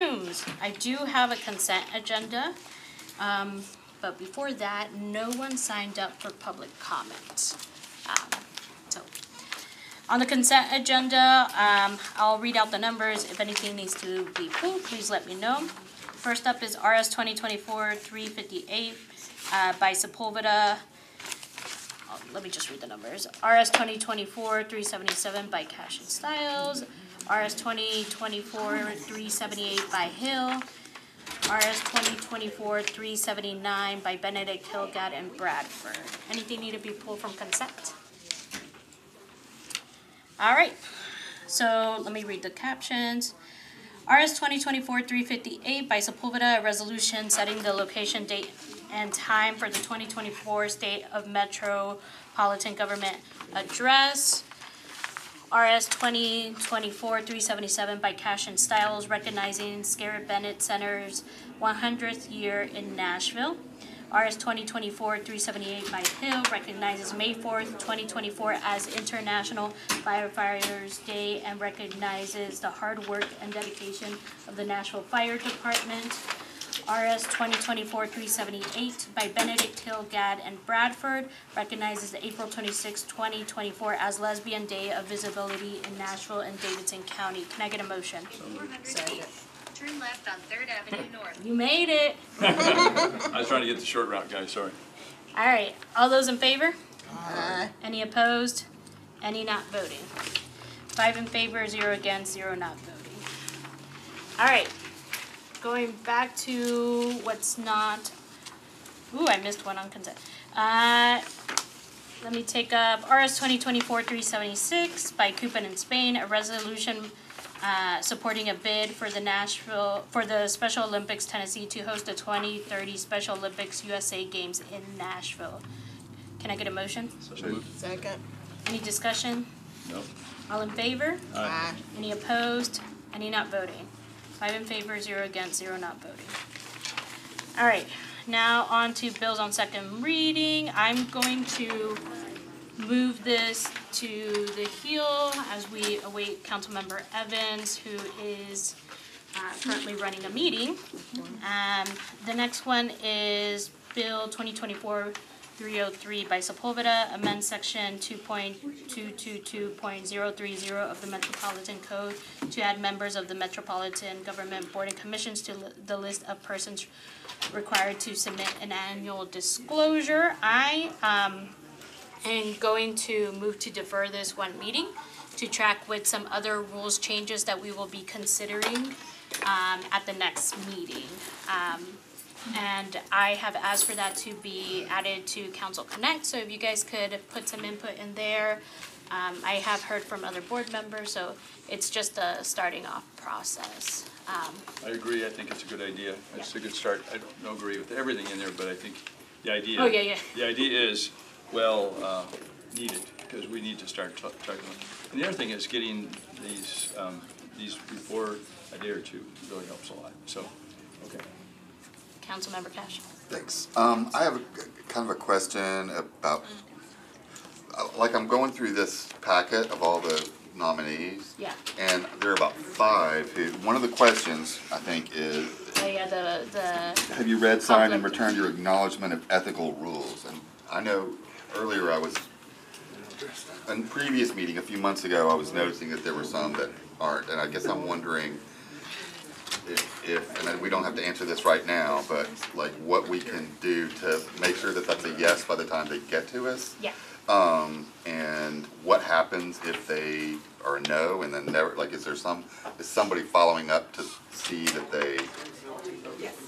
I do have a consent agenda, um, but before that, no one signed up for public comment. Um, So, on the consent agenda, um, I'll read out the numbers. If anything needs to be pulled, please let me know. First up is RS twenty twenty-four three fifty-eight, uh, by Sepulveda. Let me just read the numbers. RS twenty twenty-four three seventy-seven by Cash and Styles. Three seventy-eight by Hill. RS twenty twenty-four three seventy-nine by Benedict Hill Gadd and Bradford. Anything need to be pulled from consent? All right, so let me read the captions. RS twenty twenty-four three fifty-eight by Sepulveda, a resolution setting the location, date, and time for the twenty twenty-four State of Metropolitan Government Address. RS twenty twenty-four three seventy-seven by Cash and Styles, recognizing Scarritt Bennett Center's one hundredth year in Nashville. RS twenty twenty-four three seventy-eight by Hill recognizes May fourth, twenty twenty-four as International Firefighters Day and recognizes the hard work and dedication of the Nashville Fire Department. RS twenty twenty-four three seventy-eight by Benedict Hill, Gadd, and Bradford recognizes April twenty-sixth, twenty twenty-four as Lesbian Day of Visibility in Nashville and Davidson County. Can I get a motion? Four hundred eight, turn left on Third Avenue North. You made it. I was trying to get the short route, guys, sorry. All right, all those in favor? Aye. Any opposed? Any not voting? Five in favor, zero against, zero not voting. All right, going back to what's not, ooh, I missed one on consent. Uh, let me take up RS twenty twenty-four three seventy-six by Kupin in Spain, a resolution uh, supporting a bid for the Nashville, for the Special Olympics Tennessee to host the twenty thirty Special Olympics USA Games in Nashville. Can I get a motion? So. Second. Any discussion? No. All in favor? Aye. Any opposed? Any not voting? Five in favor, zero against, zero not voting. All right, now on to bills on second reading. I'm going to move this to the heel as we await Councilmember Evans, who is uh, currently running a meeting. Um, the next one is Bill 2024 303 by Sepulveda, amend section 2.222.030 of the Metropolitan Code to add members of the Metropolitan Government Board and Commissions to li- the list of persons required to submit an annual disclosure. I, um, am going to move to defer this one meeting to track with some other rules changes that we will be considering, um, at the next meeting. Um, and I have asked for that to be added to Council Connect, so if you guys could put some input in there. Um, I have heard from other board members, so it's just a starting off process. Um, I agree, I think it's a good idea. It's a good start. I don't agree with everything in there, but I think the idea. Oh, yeah, yeah. The idea is well uh, needed, because we need to start tra- tracking them. And the other thing is getting these, um, these before a day or two really helps a lot, so. Councilmember Cash. Thanks. Um, I have a, kind of a question about, uh, like, I'm going through this packet of all the nominees. Yeah. And there are about five who, one of the questions, I think, is, Oh, yeah, the, the, have you read, signed, and returned your acknowledgement of ethical rules? And I know earlier I was, in previous meeting, a few months ago, I was noticing that there were some that aren't, and I guess I'm wondering if, if, and we don't have to answer this right now, but like what we can do to make sure that that's a yes by the time they get to us? yeah. Um, and what happens if they are a no and then never, like, is there some, is somebody following up to see that they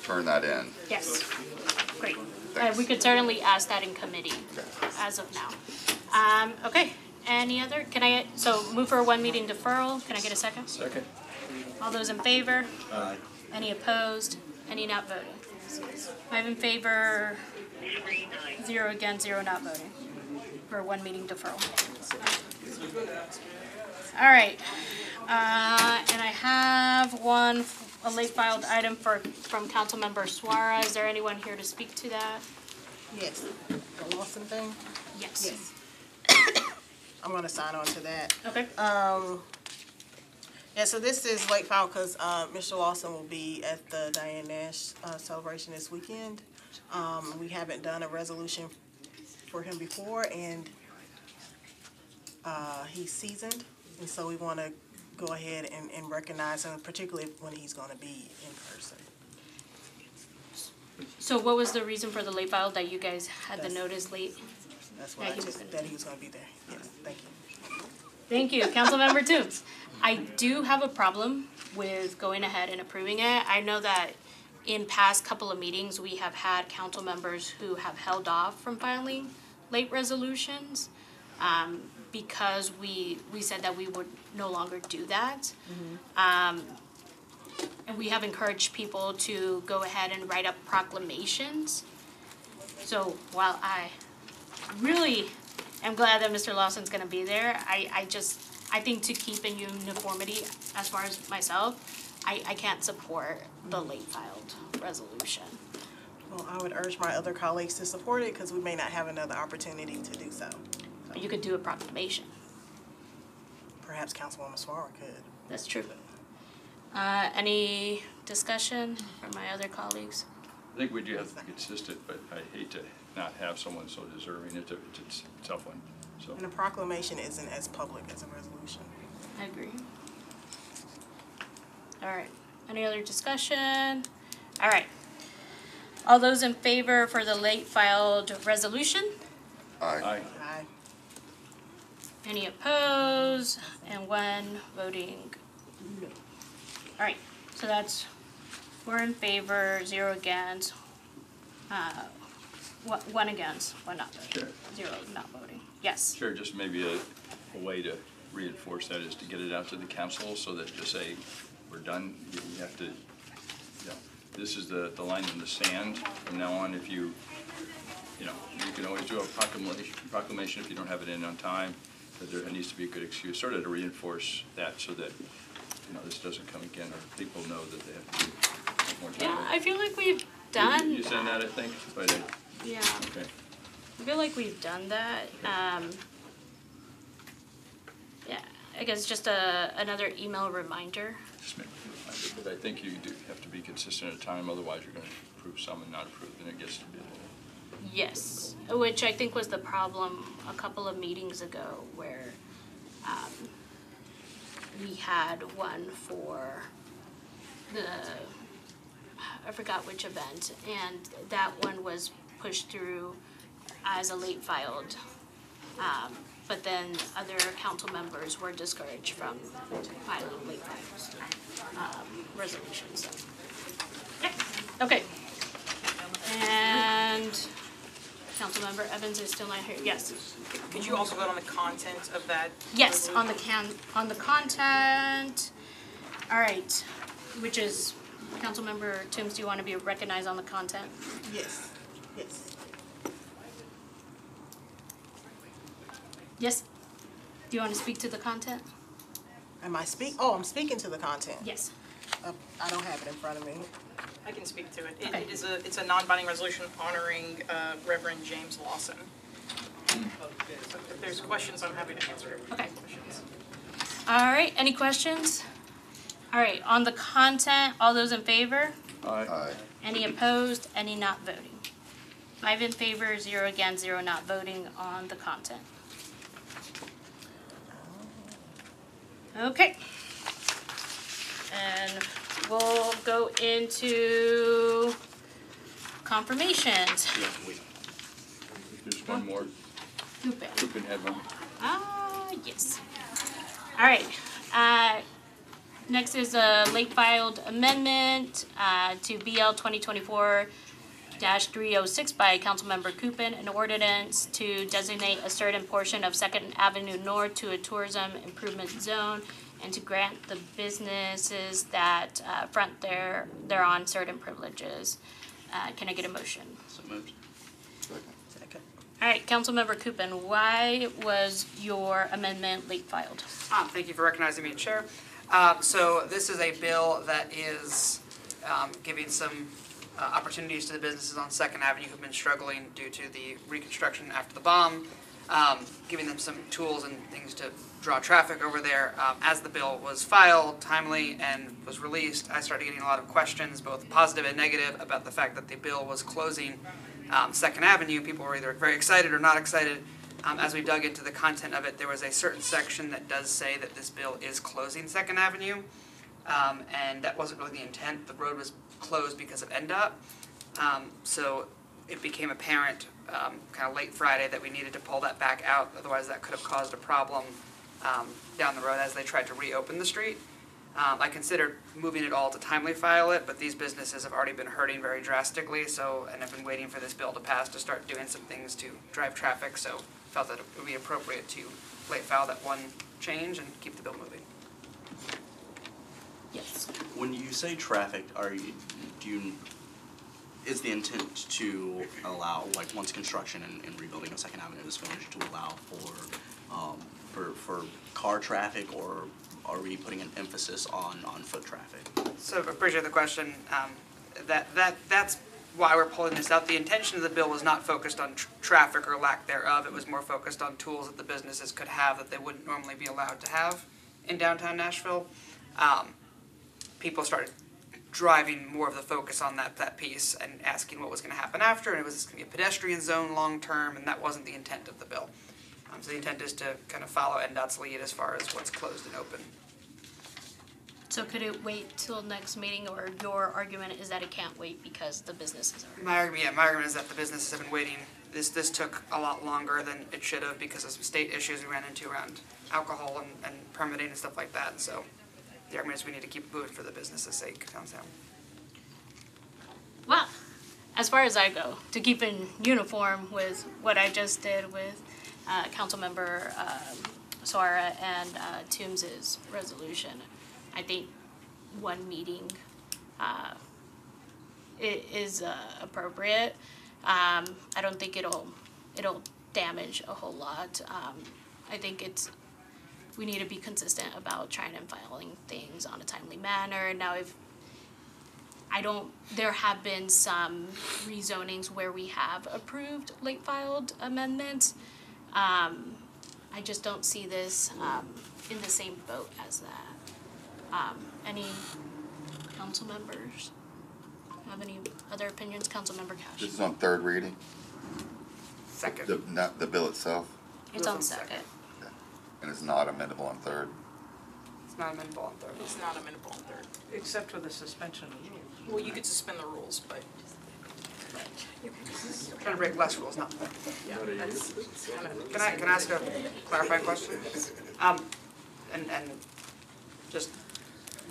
turn that in? Yes, great. Uh, we could certainly ask that in committee Okay. as of now. Um, okay, any other, can I, so move for a one meeting deferral, can I get a second? Second? All those in favor? Aye. Any opposed? Any not voting? Five in favor, zero against, zero not voting for one meeting deferral. All right, uh, and I have one, a late filed item for, from Councilmember Suara. Is there anyone here to speak to that? Yes. The Lawson thing? Yes. Yes. I'm gonna sign on to that. Okay, Um, Yeah, so this is late file because Mr. Lawson will be at the Diane Nash uh, celebration this weekend. Um, We haven't done a resolution for him before, and uh, he's seasoned, and so we want to go ahead and and recognize him, particularly when he's going to be in person. So what was the reason for the late file that you guys had the That's- notice late? That's why Yeah, I he was took, gonna that be he was going to be there. Yes, thank you. Thank you, Councilmember Toombs. I do have a problem with going ahead and approving it. I know that in past couple of meetings, we have had council members who have held off from filing late resolutions. Um, because we, we said that we would no longer do that. Um, and we have encouraged people to go ahead and write up proclamations. So while I really am glad that Mr. Lawson's gonna be there. I, I just, I think to keep in uniformity as far as myself, I, I can't support the late filed resolution. Well, I would urge my other colleagues to support it because we may not have another opportunity to do so. But you could do a proclamation, Perhaps Councilwoman Suara could. that's true. Uh, any discussion from my other colleagues? I think we do have to be consistent, but I hate to not have someone so deserving. It's a, it's a tough one, so. And a proclamation isn't as public as a resolution. I agree. All right, any other discussion? All right. All those in favor for the late filed resolution? Aye. Aye. Aye. Any opposed, and one voting no. All right, so that's four in favor, zero against, uh, one, one against, one not voting, Sure. zero not voting. Yes, Sure, just maybe a, a way to reinforce that is to get it out to the council so that just say, we're done, you you have to, you know, this is the, the line in the sand. From now on, if you, you know, you can always do a proclamation, proclamation if you don't have it in on time, that there needs to be a good excuse, sort of to reinforce that so that, you know, this doesn't come again, or people know that they have to do it more time. yeah, I feel like we've You- done You send that, I think, but, uh, Yeah, okay. I feel like we've done that, um. Yeah, I guess just a, another email reminder. Just make me remind it, But I think you do have to be consistent at a time, otherwise you're gonna approve some and not approve, and it gets to be a little. Yes, which I think was the problem a couple of meetings ago where um we had one for the, I forgot which event, and that one was pushed through as a late filed. Um but then other council members were discouraged from filing late files um resolutions, so. Yeah, okay. And Councilmember Evans is still not here, yes. Could you also vote on the content of that? Yes, on the can, on the content, all right, which is, Councilmember Toombs, do you wanna be recognized on the content? Yes, yes. Yes? Do you wanna speak to the content? Am I speak, oh, I'm speaking to the content. Yes. Uh, I don't have it in front of me. I can speak to it. It- Okay. It is a, it's a non-binding resolution honoring uh, Reverend James Lawson. So If there's questions, I'm happy to answer. Okay. Questions. All right, any questions? All right, on the content, all those in favor? Aye. Aye. Any opposed? Any not voting? Five in favor, zero against, zero not voting on the content. Okay. And we'll go into confirmations. Yeah, wait. There's one more, Kupin. Kupin had one. Ah, yes. All right, uh, next is a late filed amendment, uh, to BL twenty twenty-four three oh six by Councilmember Kupin, an ordinance to designate a certain portion of Second Avenue North to a tourism improvement zone and to grant the businesses that, uh, front there, on certain privileges. Uh, can I get a motion? So moved. Second. Second. All right, Councilmember Kupin, why was your amendment late filed? Ah, thank you for recognizing me, Chair. Uh, So this is a bill that is um, giving some uh, opportunities to the businesses on Second Avenue who've been struggling due to the reconstruction after the bomb. um, giving them some tools and things to draw traffic over there. Um, as the bill was filed timely and was released, I started getting a lot of questions, both positive and negative, about the fact that the bill was closing um, Second Avenue. People were either very excited or not excited. Um, as we dug into the content of it, there was a certain section that does say that this bill is closing Second Avenue. Um, and that wasn't really the intent. The road was closed because of NDOT. Um, so it became apparent, um, kind of late Friday that we needed to pull that back out. Otherwise, that could have caused a problem, um, down the road as they tried to reopen the street. Um, I considered moving it all to timely file it, but these businesses have already been hurting very drastically, so, and have been waiting for this bill to pass to start doing some things to drive traffic, so felt that it would be appropriate to late file that one change and keep the bill moving. Yes. When you say traffic, are you, do you, is the intent to allow, like, once construction and, and rebuilding of Second Avenue is finished, to allow for, um, for, for car traffic, or are we putting an emphasis on, on foot traffic? So I appreciate the question. Um, That, that, that's why we're pulling this out. The intention of the bill was not focused on tr- traffic or lack thereof. It was more focused on tools that the businesses could have that they wouldn't normally be allowed to have in downtown Nashville. Um, People started driving more of the focus on that, that piece and asking what was gonna happen after, and it was this gonna be a pedestrian zone long-term, and that wasn't the intent of the bill. Um, So the intent is to kind of follow NDOT's lead as far as what's closed and open. So could it wait till next meeting, or your argument is that it can't wait because the businesses are? My argument, yeah, my argument is that the businesses have been waiting, this, this took a lot longer than it should have because of some state issues we ran into around alcohol and, and permitting and stuff like that, so the argument is we need to keep it for the business's sake downtown. Well, as far as I go, to keep in uniform with what I just did with uh, Councilmember um, Suara and uh, Toombs's resolution, I think one meeting uh, is uh, appropriate. Um, I don't think it'll it'll damage a whole lot. Um, I think it's we need to be consistent about trying and filing things on a timely manner. Now, if I don't, there have been some rezonings where we have approved late filed amendments. Um, I just don't see this, um, in the same boat as that. Um, any council members have any other opinions? Councilmember Cash? This is on third reading, Second. the, not the bill itself, It's on second. And it's not amendable on third. It's not amendable on third. It's not amendable on third. Except for the suspension of rules. Well, you could suspend the rules, but Trying to break less rules, not more. yeah, that's kind of. Can I, can I ask a clarifying question? Um, and, and just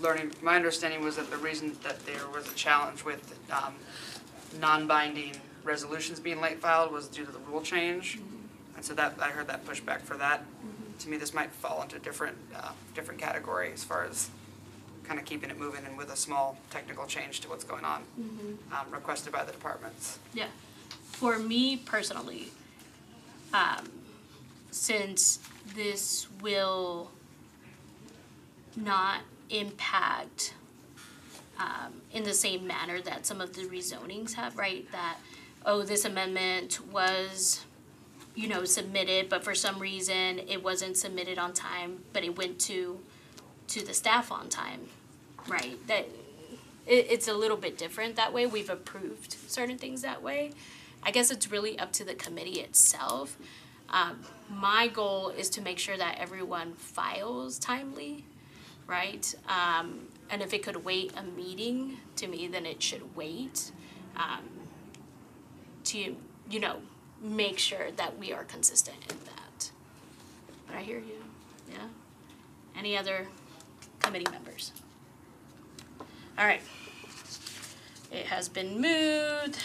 learning, my understanding was that the reason that there was a challenge with, um, non-binding resolutions being late filed was due to the rule change. And so that, I heard that pushback for that. To me, this might fall into different, uh, different category as far as kind of keeping it moving and with a small technical change to what's going on, um, requested by the departments. Yeah. For me personally, um, since this will not impact um, in the same manner that some of the rezonings have, right? That, oh, this amendment was, you know, submitted, but for some reason it wasn't submitted on time, but it went to, to the staff on time, right? That, it, it's a little bit different that way. We've approved certain things that way. I guess it's really up to the committee itself. Um, my goal is to make sure that everyone files timely, right? Um, and if it could wait a meeting, to me, then it should wait. Um, to, you know, make sure that we are consistent in that. But I hear you, yeah? Any other committee members? All right. It has been moved.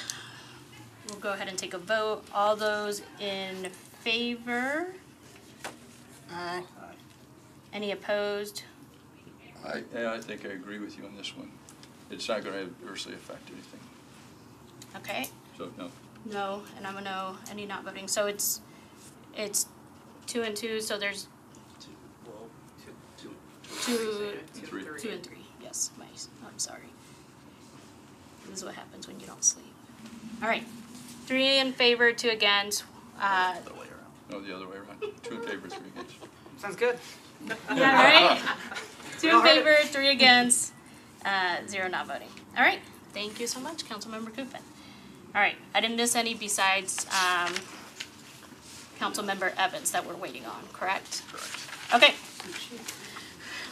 We'll go ahead and take a vote. All those in favor? Aye. Any opposed? I, Yeah, I think I agree with you on this one. It's not gonna adversely affect anything, Okay, so, no. No, and I'm a no. Any not voting? So it's, it's two and two, so there's Well, two, two, Three. two and three. Yes, my, I'm sorry. This is what happens when you don't sleep. All right, three in favor, two against. Uh, other way around. No, the other way around. Two in favor, three against. Sounds good. Yeah, right? Two in favor, three against, uh, zero not voting. All right, thank you so much, Councilmember Kupin. All right, I didn't miss any besides, um, Councilmember Evans that we're waiting on, correct? Correct. Okay.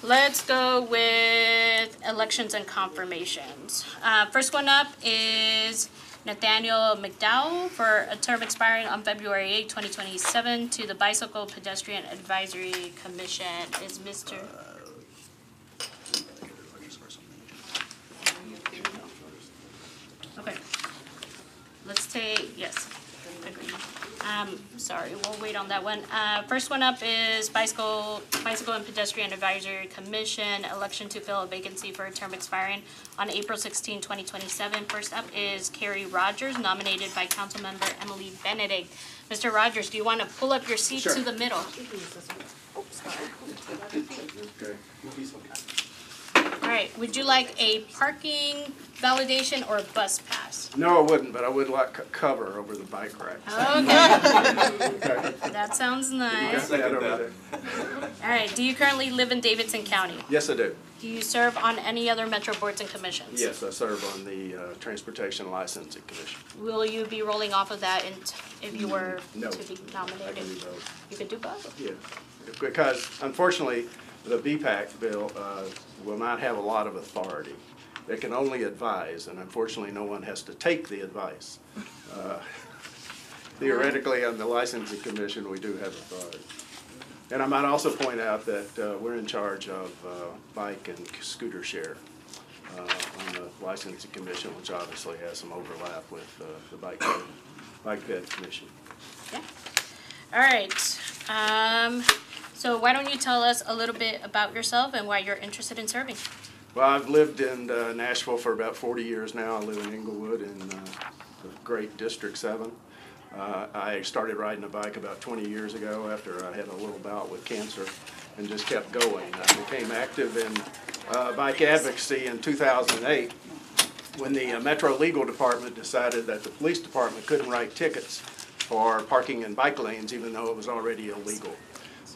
Let's go with elections and confirmations. Uh, first one up is Nathaniel McDowell for a term expiring on February 8, 2027 to the Bicycle Pedestrian Advisory Commission. Is Mr. Okay. Let's take, yes, agreed. Um, sorry, we'll wait on that one. Uh, first one up is Bicycle, Bicycle and Pedestrian Advisory Commission, election to fill a vacancy for a term expiring on April 16, 2027. First up is Carrie Rogers, nominated by Councilmember Emily Benedict. Mr. Rogers, do you want to pull up your seat to the middle? All right, would you like a parking validation or a bus pass? No, I wouldn't, but I would like co- cover over the bike racks. Okay, that sounds You got nice. that over there? All right, do you currently live in Davidson County? Yes, I do. Do you serve on any other metro boards and commissions? Yes, I serve on the uh, Transportation Licensing Commission. Will you be rolling off of that in- if you were No. to be I can do nominated? both. You could do both? Yeah, because unfortunately, the BPAC bill uh, will not have a lot of authority. It can only advise, and unfortunately, no one has to take the advice. Uh, Theoretically, on the licensing commission, we do have authority. And I might also point out that uh, we're in charge of uh, bike and scooter share uh, on the licensing commission, which obviously has some overlap with uh, the bike, bike ped commission. Yeah. All right, um, so why don't you tell us a little bit about yourself and why you're interested in serving? Well, I've lived in uh, Nashville for about 40 years now. I live in Inglewood in uh, the great District 7. Uh, I started riding a bike about 20 years ago after I had a little bout with cancer and just kept going. I became active in uh, bike advocacy in 2008 when the uh, Metro Legal Department decided that the police department couldn't write tickets for parking in bike lanes even though it was already illegal.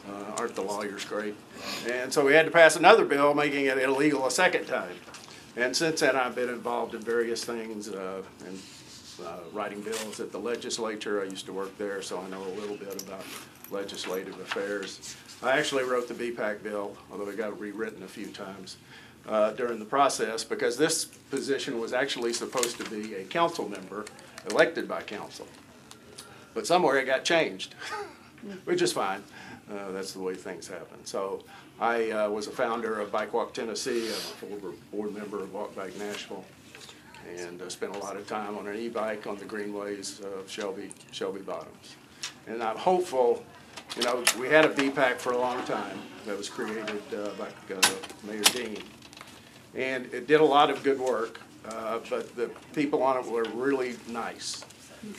Uh, Aren't the lawyers great? And so we had to pass another bill making it illegal a second time. And since then, I've been involved in various things, uh, and uh, writing bills at the legislature. I used to work there, so I know a little bit about legislative affairs. I actually wrote the BPAC bill, although it got rewritten a few times uh, during the process, because this position was actually supposed to be a council member elected by council. But somewhere it got changed, which is fine. Uh, That's the way things happen. So I uh, was a founder of Bike Walk Tennessee, I'm a former board member of Walk Bike Nashville, and uh, spent a lot of time on an e-bike on the greenways of Shelby, Shelby Bottoms. And I'm hopeful, you know, we had a BPAC for a long time that was created uh, by uh, Mayor Dean. And it did a lot of good work, uh, but the people on it were really nice.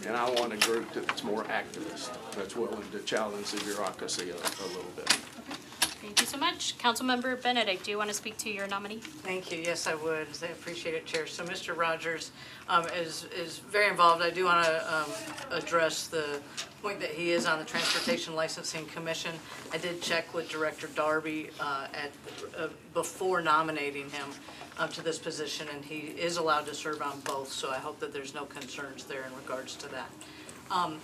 And I want a group that's more activist, that's willing to challenge the bureaucracy a, a little bit. So much. Councilmember Benedict, do you want to speak to your nominee? Thank you, yes, I would, I appreciate it, Chair. So Mr. Rogers um, is, is very involved. I do want to address the point that he is on the Transportation Licensing Commission. I did check with Director Darby uh, at, uh, before nominating him uh, to this position, and he is allowed to serve on both, so I hope that there's no concerns there in regards to that. Um,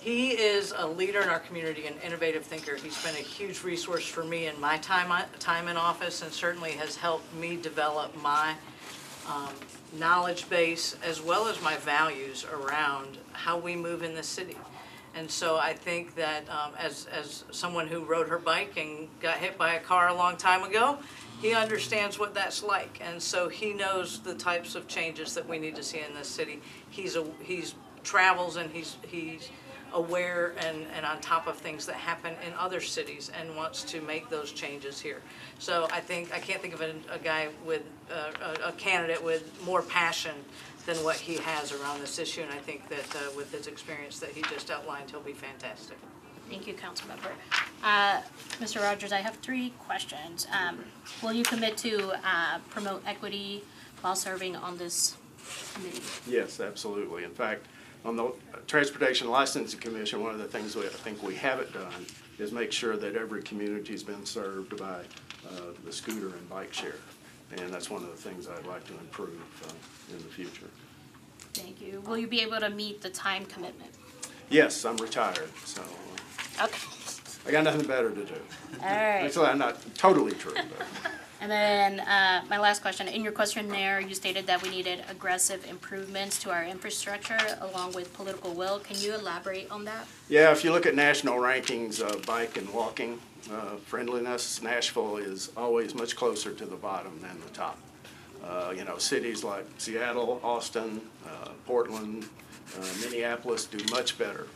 He is a leader in our community, an innovative thinker. He's been a huge resource for me in my time, time in office and certainly has helped me develop my um, knowledge base as well as my values around how we move in the city. And so I think that um, as, as someone who rode her bike and got hit by a car a long time ago, he understands what that's like. And so he knows the types of changes that we need to see in this city. He's, a he's travels and he's, he's aware and, and on top of things that happen in other cities and wants to make those changes here. So I think, I can't think of a, a guy with, uh, a, a candidate with more passion than what he has around this issue. And I think that uh, with his experience that he just outlined, he'll be fantastic. Thank you, Councilmember. Uh, Mr. Rogers, I have three questions. Um, Will you commit to uh, promote equity while serving on this committee? Yes, absolutely. In fact, On the Transportation Licensing Commission, one of the things we, I think we haven't done is make sure that every community's been served by uh, the scooter and bike share. And that's one of the things I'd like to improve uh, in the future. Thank you. Will you be able to meet the time commitment? Yes, I'm retired, so uh, Okay, I got nothing better to do. all right. Actually, I'm not totally true, but. And then, uh, my last question, in your questionnaire, you stated that we needed aggressive improvements to our infrastructure along with political will. Can you elaborate on that? Yeah, if you look at national rankings of bike and walking uh, friendliness, Nashville is always much closer to the bottom than the top. Uh, You know, cities like Seattle, Austin, uh, Portland, uh, Minneapolis do much better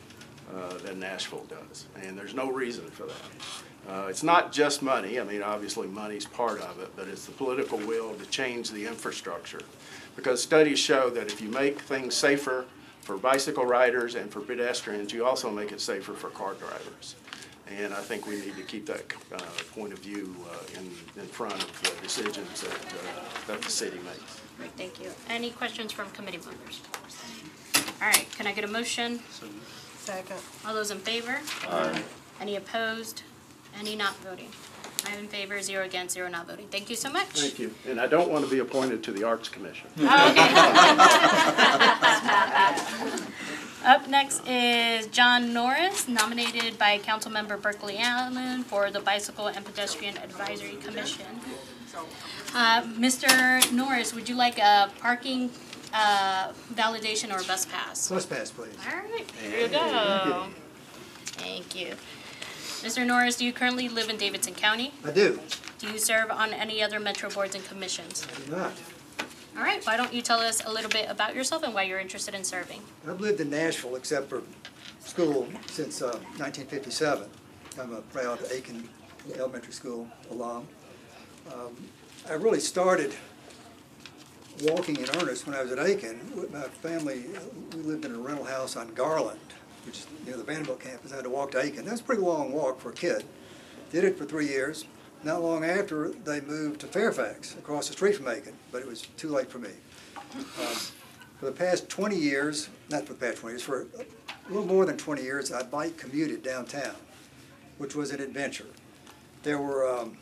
than Nashville does, and there's no reason for that. Uh, It's not just money, I mean, obviously, money's part of it, but it's the political will to change the infrastructure. Because studies show that if you make things safer for bicycle riders and for pedestrians, you also make it safer for car drivers. And I think we need to keep that uh, point of view uh, in, in front of the decisions that, uh, that the city makes. Great, thank you. Any questions from committee members? All right, can I get a motion? Second. All those in favor? Aye. Any opposed? Any not voting? I'm in favor, zero against, zero not voting. Thank you so much. Thank you. And I don't want to be appointed to the Arts Commission. Up next is John Norris, nominated by Councilmember Burkley Allen for the Bicycle and Pedestrian Advisory Commission. Uh, Mr. Norris, would you like a parking uh, validation or bus pass? Bus pass, please. All right, here you go. Thank you. Mr. Norris, do you currently live in Davidson County? I do. Do you serve on any other metro boards and commissions? I do not. All right, why don't you tell us a little bit about yourself and why you're interested in serving? I've lived in Nashville except for school since uh, 1957. I'm a proud Eakin Elementary School alum. Um, I really started walking in earnest when I was at Eakin. With my family, we lived in a rental house on Garland, which is near the Vanderbilt campus. I had to walk to Eakin. That was a pretty long walk for a kid. Did it for three years. Not long after, they moved to Fairfax, across the street from Eakin, but it was too late for me. Um, For the past 20 years, not for the past 20 years, for a little more than 20 years, I bike commuted downtown, which was an adventure. There were, um,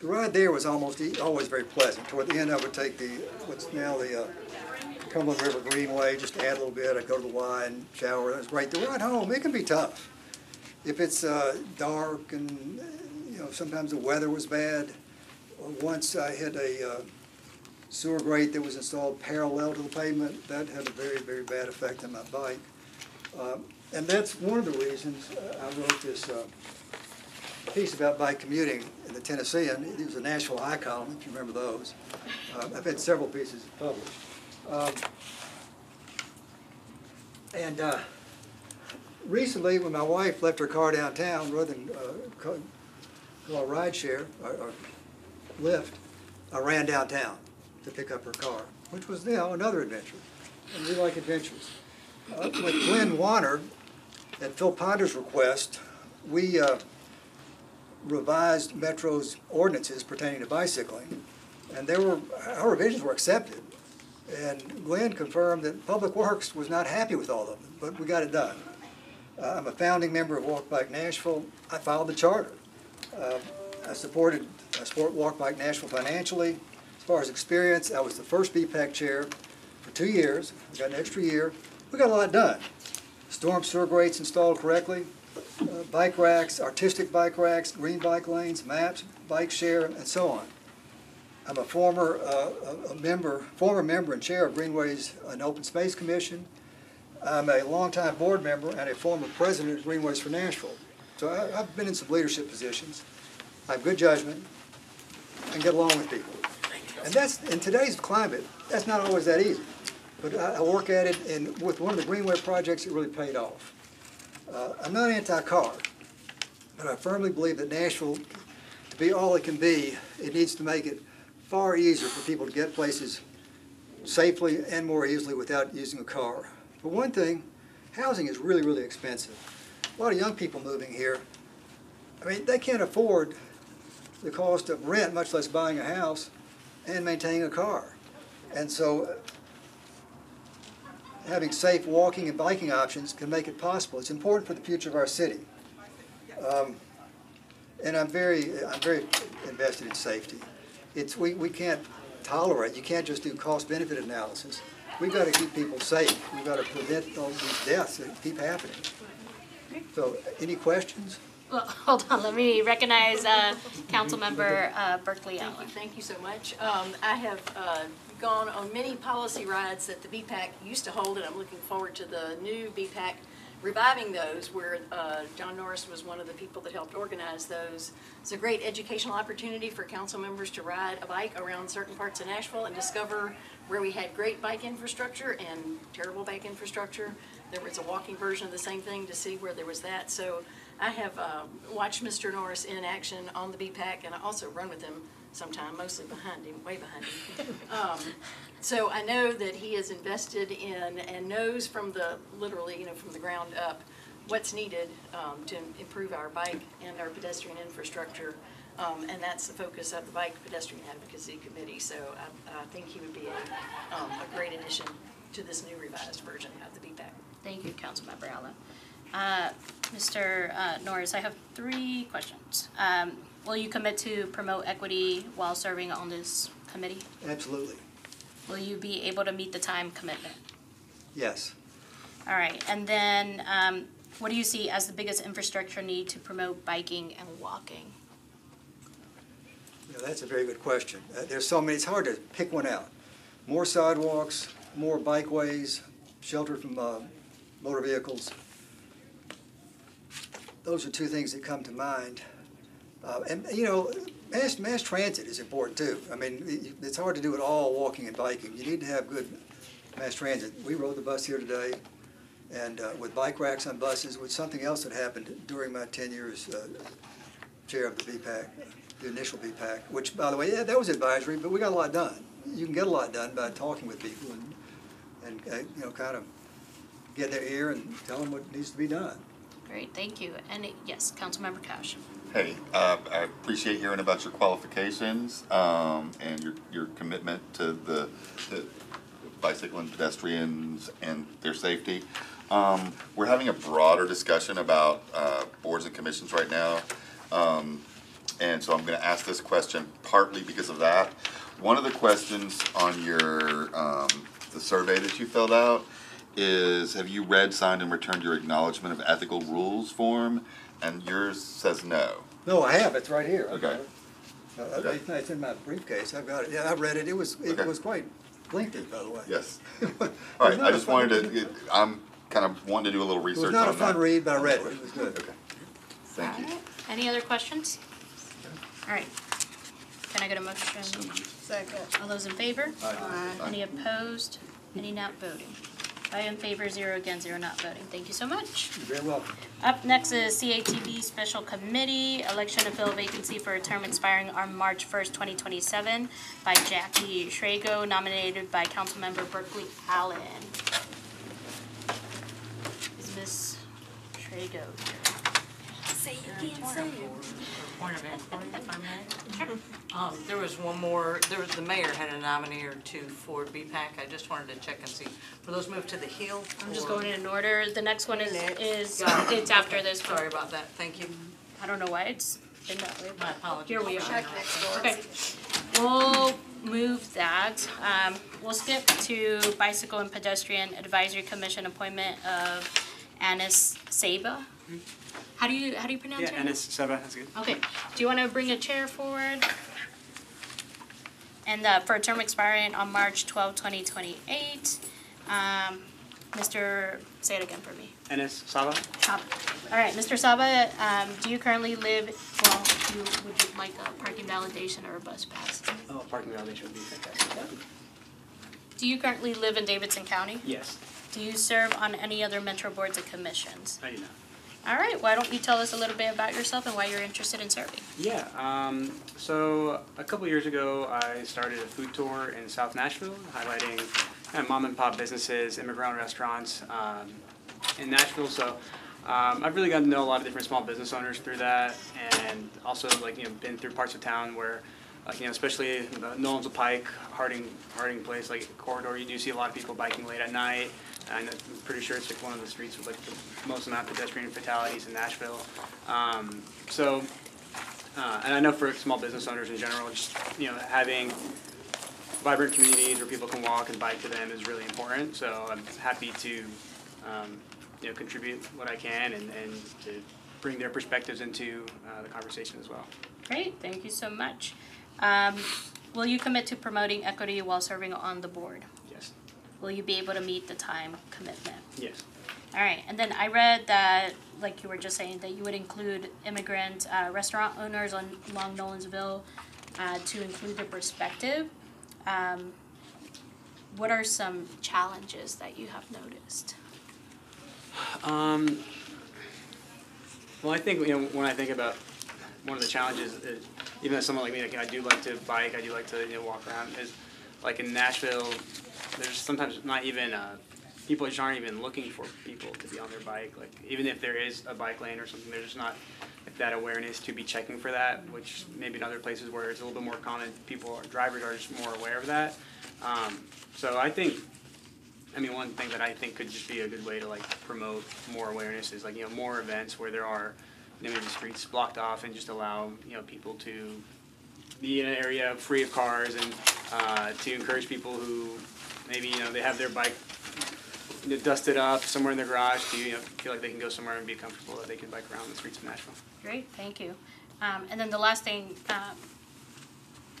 the ride there was almost, always very pleasant. Toward the end, I would take the, what's now the uh, Cumberland River Greenway, just add a little bit, I'd go to the and shower, was great. The ride home, it can be tough. If it's uh, dark and, you know, sometimes the weather was bad. Once I hit a uh, sewer grate that was installed parallel to the pavement, that had a very, very bad effect on my bike. Um, And that's one of the reasons uh, I wrote this uh, piece about bike commuting in the Tennessean. It was a High column, if you remember those. Uh, I've had several pieces published. Um, And uh, recently, when my wife left her car downtown, rather than uh, call a ride share or, or Lyft, I ran downtown to pick up her car, which was now another adventure. And we like adventures. Uh, with Glenn Warner, at Phil Ponder's request, we uh, revised Metro's ordinances pertaining to bicycling, and were, our revisions were accepted. And Glenn confirmed that Public Works was not happy with all of them, but we got it done. Uh, I'm a founding member of Walk Bike Nashville. I filed the charter. Uh, I supported, I support Walk Bike Nashville financially. As far as experience, I was the first BPAC chair for two years. We got an extra year. We got a lot done. Storm sewer grates installed correctly, uh, bike racks, artistic bike racks, green bike lanes, maps, bike share, and so on. I'm a former, uh, a- member, former member and chair of Greenways and Open Space Commission. I'm a longtime board member and a former president of Greenways for Nashville. So I, I've been in some leadership positions. I have good judgment and get along with people. And that's, in today's climate, that's not always that easy. But I, I work at it, and with one of the Greenway projects, it really paid off. Uh, I'm not anti-car, but I firmly believe that Nashville, to be all it can be, it needs to make it far easier for people to get places safely and more easily without using a car. For one thing, housing is really, really expensive. A lot of young people moving here, I mean, they can't afford the cost of rent, much less buying a house and maintaining a car. And so having safe walking and biking options can make it possible. It's important for the future of our city. Um, And I'm very, I'm very invested in safety. It's, we, we can't tolerate, you can't just do cost-benefit analysis. We've got to keep people safe. We've got to prevent all these deaths that keep happening. So, any questions? Well, hold on, let me recognize, uh, Councilmember, uh, Burkley Thank you, Allen. thank you so much. Um, I have, uh, gone on many policy rides that the BPAC used to hold, and I'm looking forward to the new BPAC reviving those, where, uh, John Norris was one of the people that helped organize those. It's a great educational opportunity for council members to ride a bike around certain parts of Nashville and discover where we had great bike infrastructure and terrible bike infrastructure. There was a walking version of the same thing to see where there was that. So I have um, watched Mr. Norris in action on the BPAC, and I also run with him sometime, mostly behind him, way behind him. Um, So I know that he is invested in and knows from the, literally, you know, from the ground up, what's needed um, to improve our bike and our pedestrian infrastructure. Um, And that's the focus of the Bike Pedestrian Advocacy Committee. So I, I think he would be a, um, a great addition to this new revised version of the BPAC. Thank you, Councilmember Allen. Uh, Mr. uh, Norris, I have three questions. Um, will you commit to promote equity while serving on this committee? Absolutely, Will you be able to meet the time commitment? yes. All right, and then, um, what do you see as the biggest infrastructure need to promote biking and walking? Yeah, that's a very good question. Uh, There's so many, it's hard to pick one out. More sidewalks, more bikeways, shelter from uh, motor vehicles. Those are two things that come to mind. Uh, And, you know, mass, mass transit is important too. I mean, it- it's hard to do it all walking and biking. You need to have good mass transit. We rode the bus here today, and uh, with bike racks on buses, with something else that happened during my tenure as uh, chair of the BPAC, the initial BPAC, which, by the way, yeah, that was advisory, but we got a lot done. You can get a lot done by talking with people and, and, uh, you know, kind of get their ear and tell them what needs to be done. Great, thank you. And, yes, Councilmember Cash. Hey, uh, I appreciate hearing about your qualifications, um, and your, your commitment to the, bicycle and pedestrians and their safety. Um, we're having a broader discussion about, uh, boards and commissions right now. Um, and so I'm gonna ask this question partly because of that. One of the questions on your, um, the survey that you filled out is, have you read, signed, and returned your acknowledgement of ethical rules form? And yours says no. No, I have, it's right here. Okay. Uh, It's it's in my briefcase, I've got it. Yeah, I read it, it was, it Okay. was quite lengthy, by the way. Yes. All right, I just wanted to, I'm kind of wanting to do a little It research was on that. not a fun read, but I read it, it was good. Okay. Thank you. Any other questions? All right. Can I get a motion? Second. All those in favor? Aye. Any opposed? Any not voting? Five in favor, zero against, zero not voting. Thank you so much. You're very welcome. Up next is CATV Special Committee, election to fill vacancy for a term expiring on March first, twenty twenty-seven by Jackie Schrago, nominated by Councilmember Burkley Allen. Is Ms. Schrago here? Point of inquiry, if I may. Um, there was one more, there was, the mayor had a nominee or two for BPAC. I just wanted to check and see. Were those moved to the heel? I'm just going in order. The next one is, is, Got it. it's after this. one. Sorry about that, thank you. I don't know why it's been that way. My apologies. Here we are. Check next door. Okay, we'll move that. Um, we'll skip to Bicycle and Pedestrian Advisory Commission appointment of Anis Saba. How do you, how do you pronounce Yeah, her? Ennis Seba, that's good. Okay, do you wanna bring a chair forward? And, uh, for a term expiring on March 12, 2028. Um, Mr., say it again for me. Ennis Saba? Saba. All right, Mr. Saba, um, do you currently live, well, you, would you like a parking validation or a bus pass? Oh, parking validation would be fantastic. Do you currently live in Davidson County? Yes, Do you serve on any other metro boards and commissions? I do know. All right, why don't you tell us a little bit about yourself and why you're interested in serving? Yeah, um, so a couple years ago, I started a food tour in South Nashville, highlighting kind of mom and pop businesses, immigrant restaurants um, in Nashville. So um, I've really gotten to know a lot of different small business owners through that, and also like you know been through parts of town where like, you know, especially the Nolensville Pike, Harding, Harding Place, like corridor, you do see a lot of people biking late at night. I'm pretty sure it's like one of the streets with like the most amount of pedestrian fatalities in Nashville. Um, so, uh, and I know for small business owners in general, just, you know, having vibrant communities where people can walk and bike to them is really important. So I'm happy to, um, you know, contribute what I can and, and to bring their perspectives into uh, the conversation as well. Great, thank you so much. Um, will you commit to promoting equity while serving on the board? Will you be able to meet the time commitment? Yes. All right, and then I read that, like you were just saying, that you would include immigrant uh, restaurant owners on along Nolensville uh, to include their perspective. Um, what are some challenges that you have noticed? Um, well, I think, you know, when I think about one of the challenges, is, even as someone like me, like, I do like to bike, I do like to, you know, walk around, is like in Nashville, there's sometimes not even, uh, people just aren't even looking for people to be on their bike. Like, even if there is a bike lane or something, there's just not that awareness to be checking for that, which maybe in other places where it's a little bit more common, people or drivers are just more aware of that. Um, so I think I mean, one thing that I think could just be a good way to like promote more awareness is like, you know, more events where there are, maybe streets blocked off and just allow, you know, people to be in an area free of cars and, uh, to encourage people who maybe, you know, they have their bike you know, dusted up somewhere in their garage to, you know, feel like they can go somewhere and be comfortable that they can bike around the streets of Nashville. Great, thank you. Um, and then the last thing, um,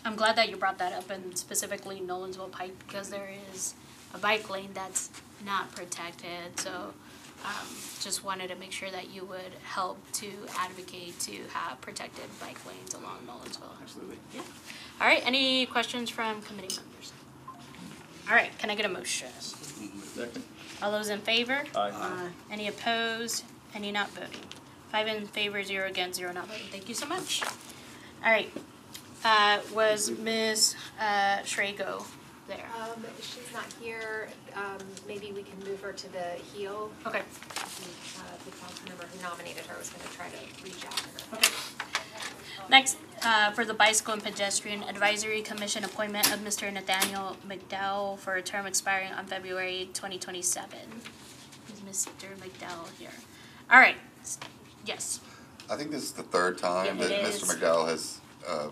I'm glad that you brought that up and specifically Nolensville Pike because there is a bike lane that's not protected. So um, just wanted to make sure that you would help to advocate to have protected bike lanes along Nolensville. Absolutely. Yeah. All right, any questions from committee members? All right, can I get a motion? Second. All those in favor? Aye. Any opposed? Any not voting? Five in favor, zero against, zero not voting. Thank you so much. All right. Uh, was Ms. Uh, Schrago there? Um, she's not here, um, maybe we can move her to the heel. Okay. Uh, the council member who nominated her was gonna try to reach out to her. Okay. Next, uh, for the Bicycle and Pedestrian Advisory Commission appointment of Mr. Nathaniel McDowell for a term expiring on February twenty twenty-seven. Is Mr. McDowell here? All right, yes. I think this is the third time Yeah, that it Mr. is. McDowell has, uh,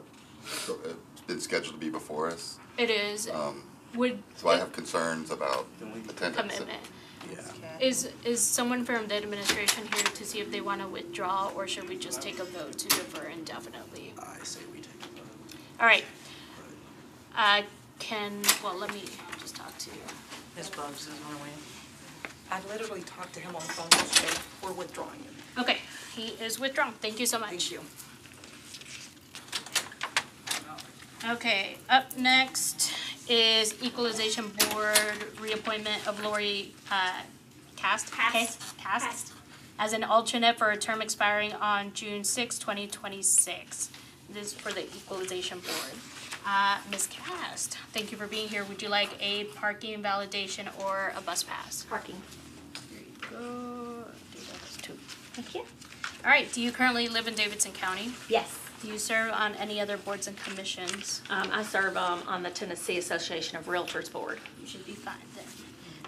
go- uh, been scheduled to be before us. It is, Um, would, so I have concerns about attendance. commitment. Yeah. Is, is someone from the administration here to see if they wanna withdraw, or should we just take a vote to defer indefinitely? I say we take a vote. All right. Uh, can, well, let me just talk to, Ms. Buggs is on the way. I literally talked to him on the phone yesterday, we're withdrawing it. okay, he is withdrawn, thank you so much. Thank you. Okay, up next is Equalization Board reappointment of Lori, uh, Cast? Cast. Cast, as an alternate for a term expiring on June sixth, twenty twenty-six. This is for the Equalization Board. Uh, Ms. Cast, thank you for being here. Would you like a parking validation or a bus pass? Parking. Here you go. Do those two. Thank you. All right, do you currently live in Davidson County? Yes, Do you serve on any other boards and commissions? um, I serve, um, on the Tennessee Association of Realtors Board. You should be fine then.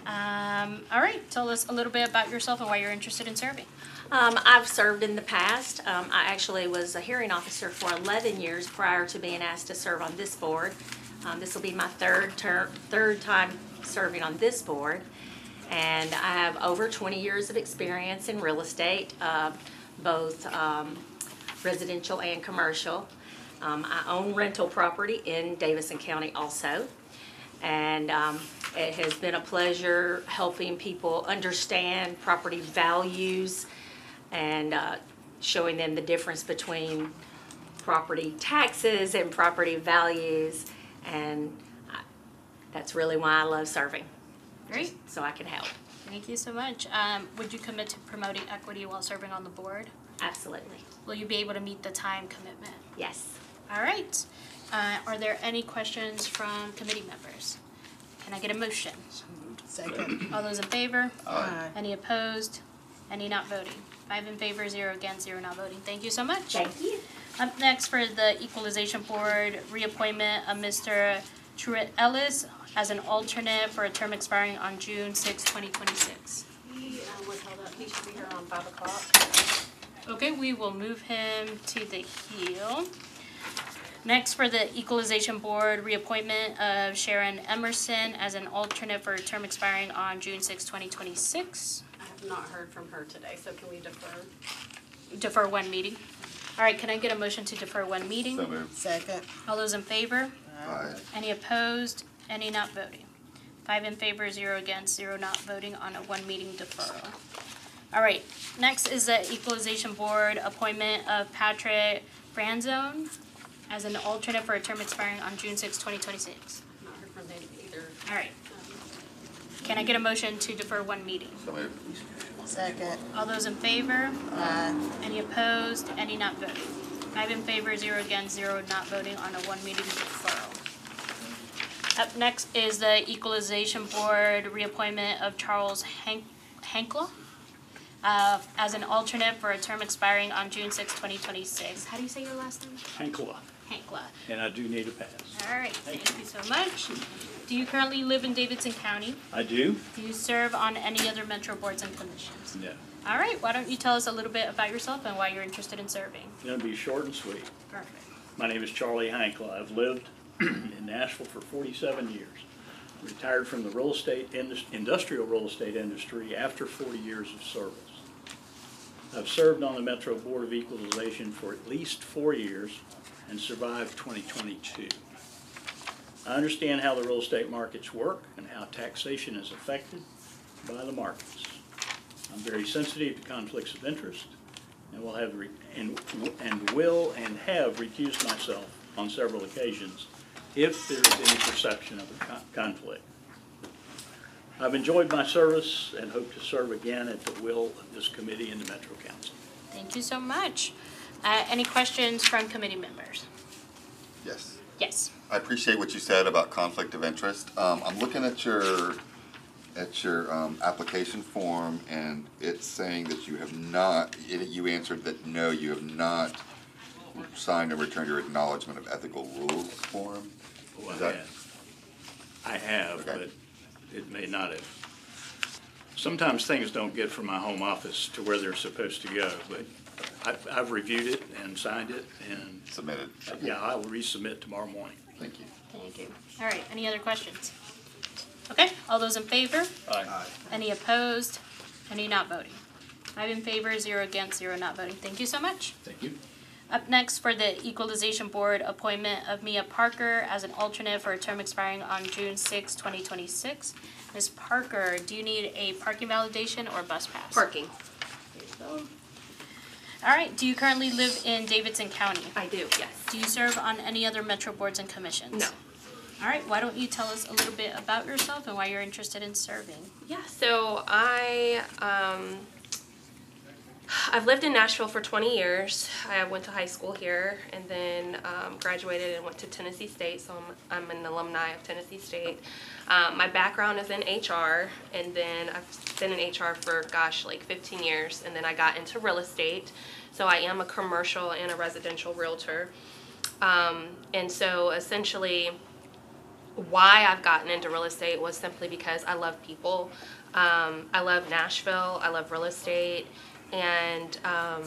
Um, all right, tell us a little bit about yourself and why you're interested in serving. Um, I've served in the past. Um, I actually was a hearing officer for eleven years prior to being asked to serve on this board. Um, this will be my third term, third time serving on this board. And I have over twenty years of experience in real estate, uh, both, um, residential and commercial. Um, I own rental property in Davison County also. And um, it has been a pleasure helping people understand property values and uh, showing them the difference between property taxes and property values. And I- that's really why I love serving, Great, so I can help. thank you so much. Um, would you commit to promoting equity while serving on the board? Absolutely. Will you be able to meet the time commitment? Yes. All right. Uh, are there any questions from committee members? Can I get a motion? Second. All those in favor? Aye. Any opposed? Any not voting? Five in favor, zero against, zero not voting. Thank you so much. Thank you. Up next for the Equalization Board, reappointment of Mr. Truett Ellis as an alternate for a term expiring on June 6, 2026. He uh, was held up, he should be here around five o'clock. Okay, we will move him to the heel. Next, for the Equalization Board, reappointment of Sharon Emerson as an alternate for a term expiring on June 6, 2026. I have not heard from her today, so can we defer? Defer one meeting. All right, can I get a motion to defer one meeting? So moved. Second. All those in favor? Aye. Any opposed? Any not voting? Five in favor, zero against, zero not voting on a one meeting deferral. All right, next is the Equalization Board appointment of Patrick Franzone as an alternate for a term expiring on June 6, 2026. Not heard from them either. All right. Can I get a motion to defer one meeting? So moved. Second. All those in favor? Aye. Any opposed? Any not voting? Five in favor, zero against, zero not voting on a one meeting deferral. Up next is the Equalization Board reappointment of Charles Hank, Hankla uh, as an alternate for a term expiring on June 6, 2026. How do you say your last name? Hankla, Hankla. and I do need a pass. All right, thank you so much. Do you currently live in Davidson County? I do? Do you serve on any other metro boards and commissions? No. All right, why don't you tell us a little bit about yourself and why you're interested in serving? It's gonna be short and sweet. Perfect. My name is Charlie Hankla. I've lived in Nashville for forty-seven years. Retired from the real estate, indus- industrial real estate industry after forty years of service. I've served on the Metro Board of Equalization for at least four years and survived twenty twenty-two. I understand how the real estate markets work and how taxation is affected by the markets. I'm very sensitive to conflicts of interest and will have, and, and will and have recused myself on several occasions if there is any perception of a con- conflict. I've enjoyed my service and hope to serve again at the will of this committee and the Metro Council. Thank you so much. Uh, any questions from committee members? Yes. Yes. I appreciate what you said about conflict of interest. Um, I'm looking at your, at your, um, application form and it's saying that you have not, it- you answered that no, you have not signed and returned your acknowledgement of ethical rules form. Oh, I that- have. I have, Okay. but it may not have. Sometimes things don't get from my home office to where they're supposed to go, but I've, I've reviewed it and signed it and, Submitted. yeah, I will resubmit tomorrow morning. Thank you. Thank you. All right, any other questions? Okay, all those in favor? Aye. Any opposed? Any not voting? Five in favor, zero against, zero not voting. Thank you so much. Thank you. Up next for the Equalization Board, appointment of Mia Parker as an alternate for a term expiring on June 6, 2026. Ms. Parker, do you need a parking validation or bus pass? Parking. There you go. All right, do you currently live in Davidson County? I do, yes. Do you serve on any other metro boards and commissions? No. All right, why don't you tell us a little bit about yourself and why you're interested in serving? Yeah, so I um, I've lived in Nashville for 20 years. I went to high school here and then um, graduated and went to Tennessee State, so I'm, I'm an alumni of Tennessee State. Um, my background is in HR, and then I've been in HR for, gosh, like 15 years, and then I got into real estate. So I am a commercial and a residential realtor. Um, and so essentially, why I've gotten into real estate was simply because I love people. Um, I love Nashville. I love real estate. And um,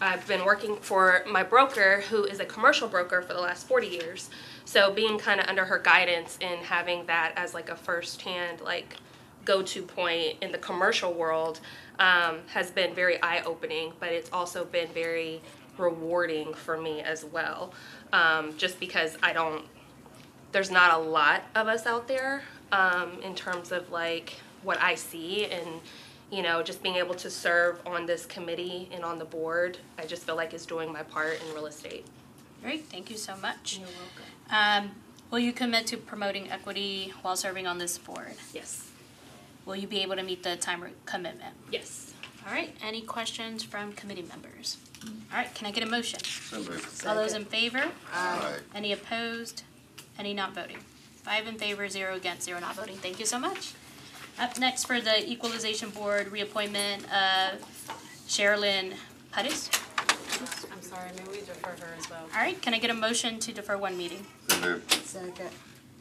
I've been working for my broker, who is a commercial broker for the last 40 years. So being kind of under her guidance and having that as like a first-hand like go-to point in the commercial world um, has been very eye-opening, but it's also been very rewarding for me as well. Um, just because I don't there's not a lot of us out there um, in terms of like what I see and you know just being able to serve on this committee and on the board I just feel like is doing my part in real estate. Great, thank you so much. You're welcome. Um, will you commit to promoting equity while serving on this board? Yes. Will you be able to meet the time commitment? Yes. All right, any questions from committee members? All right, can I get a motion? So moved. All those in favor? Aye. Any opposed? Any not voting? Five in favor, zero against, zero not voting. Thank you so much. Up next for the Equalization Board reappointment of Sherilyn Puttis I'm sorry, may we defer her as well? All right, can I get a motion to defer one meeting? So moved. Second.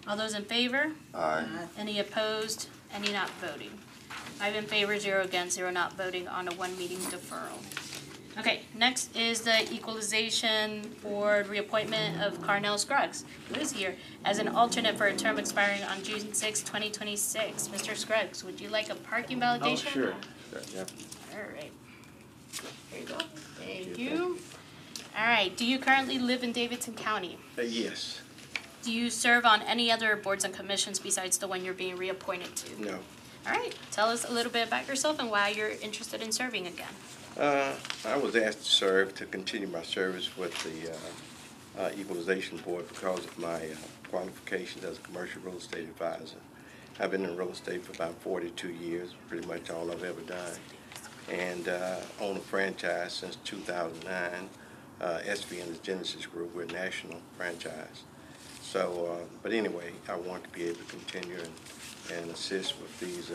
All those in favor? Aye. Any opposed? Any not voting? Five in favor, zero against, zero not voting on a one meeting deferral. Okay, next is the equalization board reappointment of Carnell Scruggs, who is here, as an alternate for a term expiring on June sixth, twenty twenty-six. Mr. Scruggs, would you like a parking validation? Oh, sure. Sure, yeah. All right. There you go. Thank you. All right, do you currently live in Davidson County? Uh, yes, Do you serve on any other boards and commissions besides the one you're being reappointed to? no. All right, tell us a little bit about yourself and why you're interested in serving again. Uh, I was asked to serve, to continue my service with the uh, uh, Equalization Board because of my uh, qualifications as a commercial real estate advisor. I've been in real estate for about 42 years, pretty much all I've ever done, and uh, own a franchise since 2009. Uh, SVN is Genesis Group, we're a national franchise. So, but anyway, I want to be able to continue and, and assist with these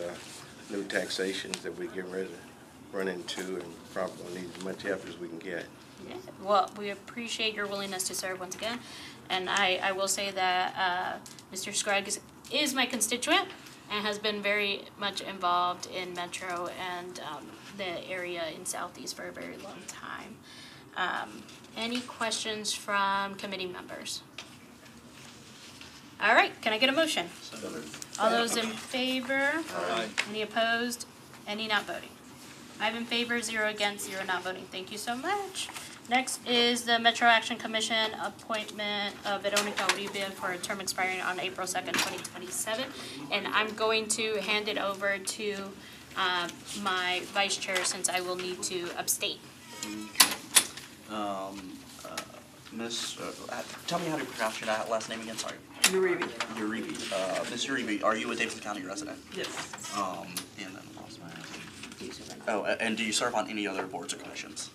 new taxations that we're getting ready to run into and probably gonna need as much help as we can get. Yeah, well, we appreciate your willingness to serve once again. And I, I will say that uh, Mr. Scruggs is my constituent and has been very much involved in Metro and um, the area in Southeast for a very long time. Um, Any questions from committee members? All right, can I get a motion? All those in favor? Aye. Any opposed? Any not voting? Five in favor, zero against, zero not voting. Thank you so much. Next is the Metro Action Commission appointment of Veronica Uribe for a term expiring on April second, twenty twenty-seven. And I'm going to hand it over to uh, my vice chair since I will need to abstain. Um, uh, Miss, uh, uh, tell me how to pronounce your last name again, sorry. Uribe. Uribe. Uh, Miss Uribe, are you a Davidson County resident? Yes. Um, and then lost my. Oh, a- and do you serve on any other boards or commissions?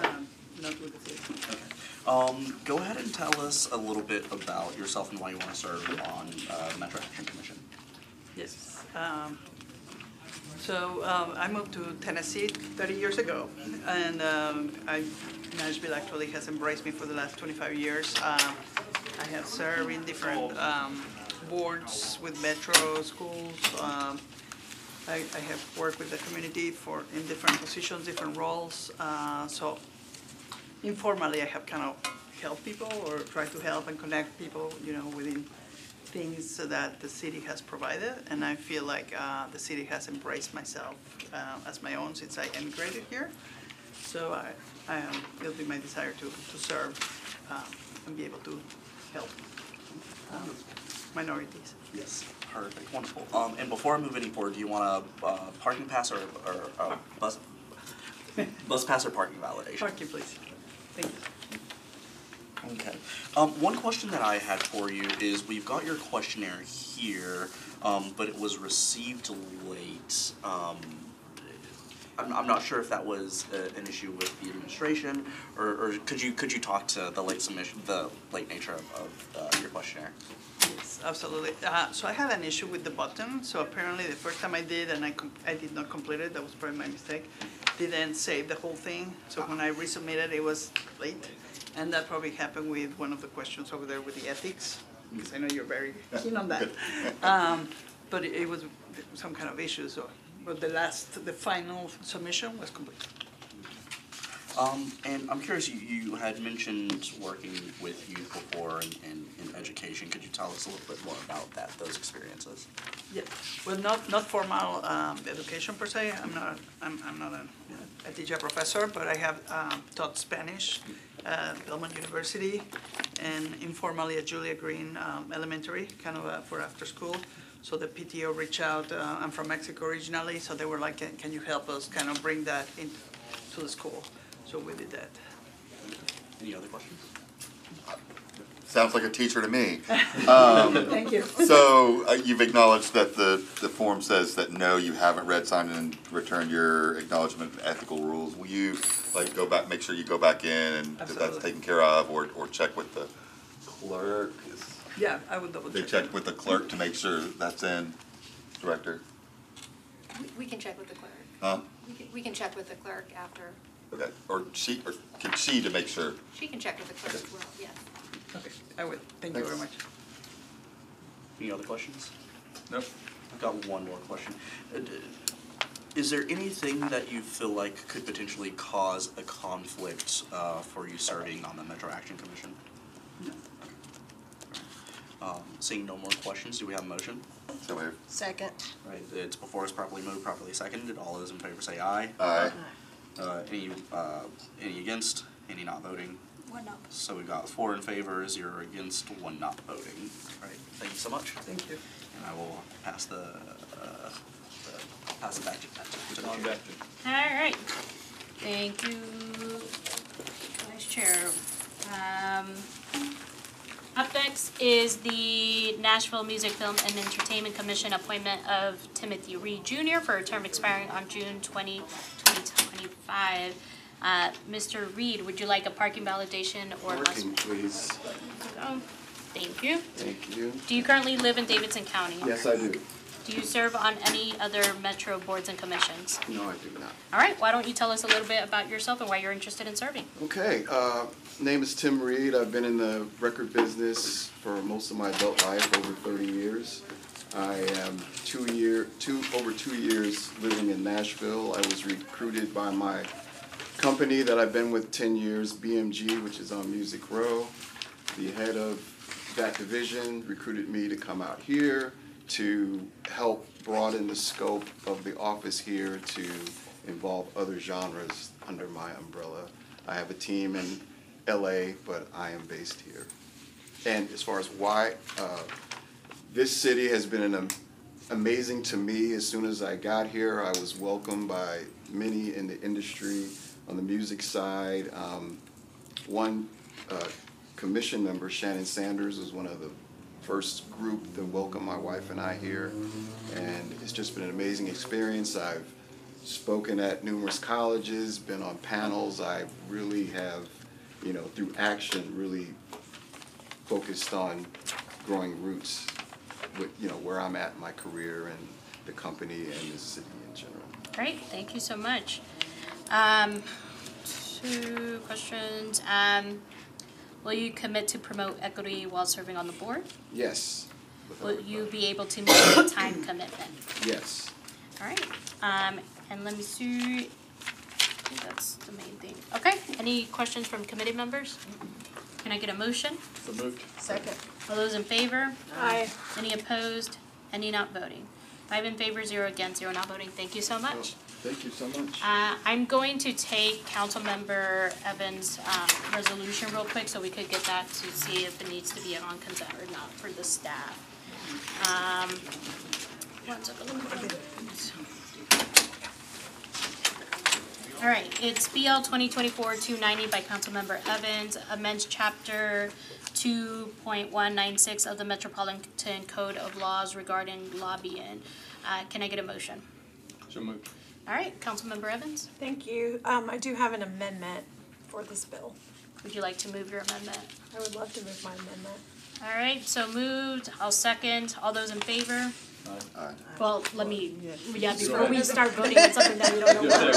Um, Not with the. Okay. Um, go ahead and tell us a little bit about yourself and why you want to serve on, uh, Metro Action Commission. Yes. Um, So um, I moved to Tennessee 30 years ago, and um, I, Nashville actually has embraced me for the last 25 years. Um, I have served in different um, boards with Metro schools. Um, I, I have worked with the community for, in different positions, different roles. Uh, So informally, I have kind of helped people or tried to help and connect people, you know, within things that the city has provided. And I feel like uh, the city has embraced myself uh, as my own since I immigrated here. So I, I, um, it'll be my desire to, to serve um, and be able to help um, minorities. Yes. Perfect, wonderful. Um, and before I move any forward, do you want a, uh, parking pass or, or, uh, bus, bus pass or parking validation? Parking, please. Thank you. Okay. Um, one question that I had for you is we've got your questionnaire here, um, but it was received late. Um, I'm, I'm not sure if that was a, an issue with the administration, or, or could you could you talk to the late submission, the late nature of, of uh, your questionnaire? Yes, absolutely. Uh, so I had an issue with the button. So apparently the first time I did and I, com- I did not complete it, that was probably my mistake, didn't save the whole thing. So when I resubmitted, it was late. And that probably happened with one of the questions over there with the ethics, because I know you're very keen on that. Um, but it, it was some kind of issue, so, but the last, the final submission was complete. Um, and I'm curious, you, you had mentioned working with youth before in, in, in education. Could you tell us a little bit more about that, those experiences? Yeah, well, not, not formal um, education per se, I'm not, I'm, I'm not a, a teacher professor, but I have um, taught Spanish at Belmont University and informally at Julia Green um, Elementary, kind of uh, for after school. So the PTO reached out, uh, I'm from Mexico originally, so they were like, can, can you help us kind of bring that in to the school? So we did that. Any other questions? Sounds like a teacher to me. Um, Thank you. So uh, you've acknowledged that the, the form says that no, you haven't read, signed, and returned your acknowledgement of ethical rules. Will you, like, go back, make sure you go back in and that that's taken care of, or, or check with the clerk? Yeah, I would double They check. check with the clerk to make sure that's in, Director? We- We can check with the clerk. Huh? We can, we can check with the clerk after. Okay, or she, or can she to make sure? She can check with the clerk as well, yes. Okay, I would, thank you very much. Any other questions? Nope. I've got one more question. Uh, d- Is there anything that you feel like could potentially cause a conflict uh, for you serving on the Metro Action Commission? No. Um, Seeing no more questions, do we have a motion? So moved. Second. Right, it's before us properly moved, properly seconded. All those in favor say aye. Aye. Uh, Any, uh, any against? Any not voting? One up. So we've got four in favor, zero against, one not voting. All right, thank you so much. Thank you. And I will pass the, uh, the- pass it back to, to the On chair. back to- All right, thank you, Vice Chair. Um, up next is the Nashville Music, Film, and Entertainment Commission appointment of Timothy Reed Jr. for a term expiring on June 20, 2025. Uh, Mr. Reed, would you like a parking validation or? Parking, please. Oh, Thank you. Thank you. Do you currently live in Davidson County? Yes, I do. Do you serve on any other metro boards and commissions? No, I do not. All right, why don't you tell us a little bit about yourself and why you're interested in serving? Okay, uh, name is Tim Reed. I've been in the record business for most of my adult life, over thirty years. I am two year, two, over two years living in Nashville. I was recruited by my company that I've been with ten years, BMG, which is on Music Row. The head of that division recruited me to come out here to help broaden the scope of the office here to involve other genres under my umbrella. I have a team in LA, but I am based here. And as far as why, uh, this city has been an am- amazing to me. As soon as I got here, I was welcomed by many in the industry on the music side. Um, one uh, commission member, Shannon Sanders, was one of the first group to welcome my wife and I here. And it's just been an amazing experience. I've spoken at numerous colleges, been on panels. I really have, you know, through action, really focused on growing roots with, you know, where I'm at in my career and the company and the city in general. Great, thank you so much. Um, two questions. Um, will you commit to promote equity while serving on the board? Yes, Will you be able to meet the time commitment? yes. All right, um, and let me see, think that's the main thing. Okay, any questions from committee members? Can I get a motion? So moved. Second. All those in favor? Aye. Any opposed? Any not voting? Five in favor, zero against, zero not voting. Thank you so much. Thank you so much. Uh, I'm going to take Councilmember Evans' um, resolution real quick so we could get that to see if it needs to be on consent or not for the staff. Um, one second, let me find it. All right, it's BL 2024-290 by Councilmember Evans, amends Chapter 2.196 of the Metropolitan Code of Laws regarding lobbying. Uh, Can I get a motion? So moved. All right, Councilmember Evans, Thank you. Um, I do have an amendment for this bill. would you like to move your amendment? I would love to move my amendment. All right, so moved, I'll second, all those in favor? Aye. Well, let me, yeah, before we start voting on something that we don't know about.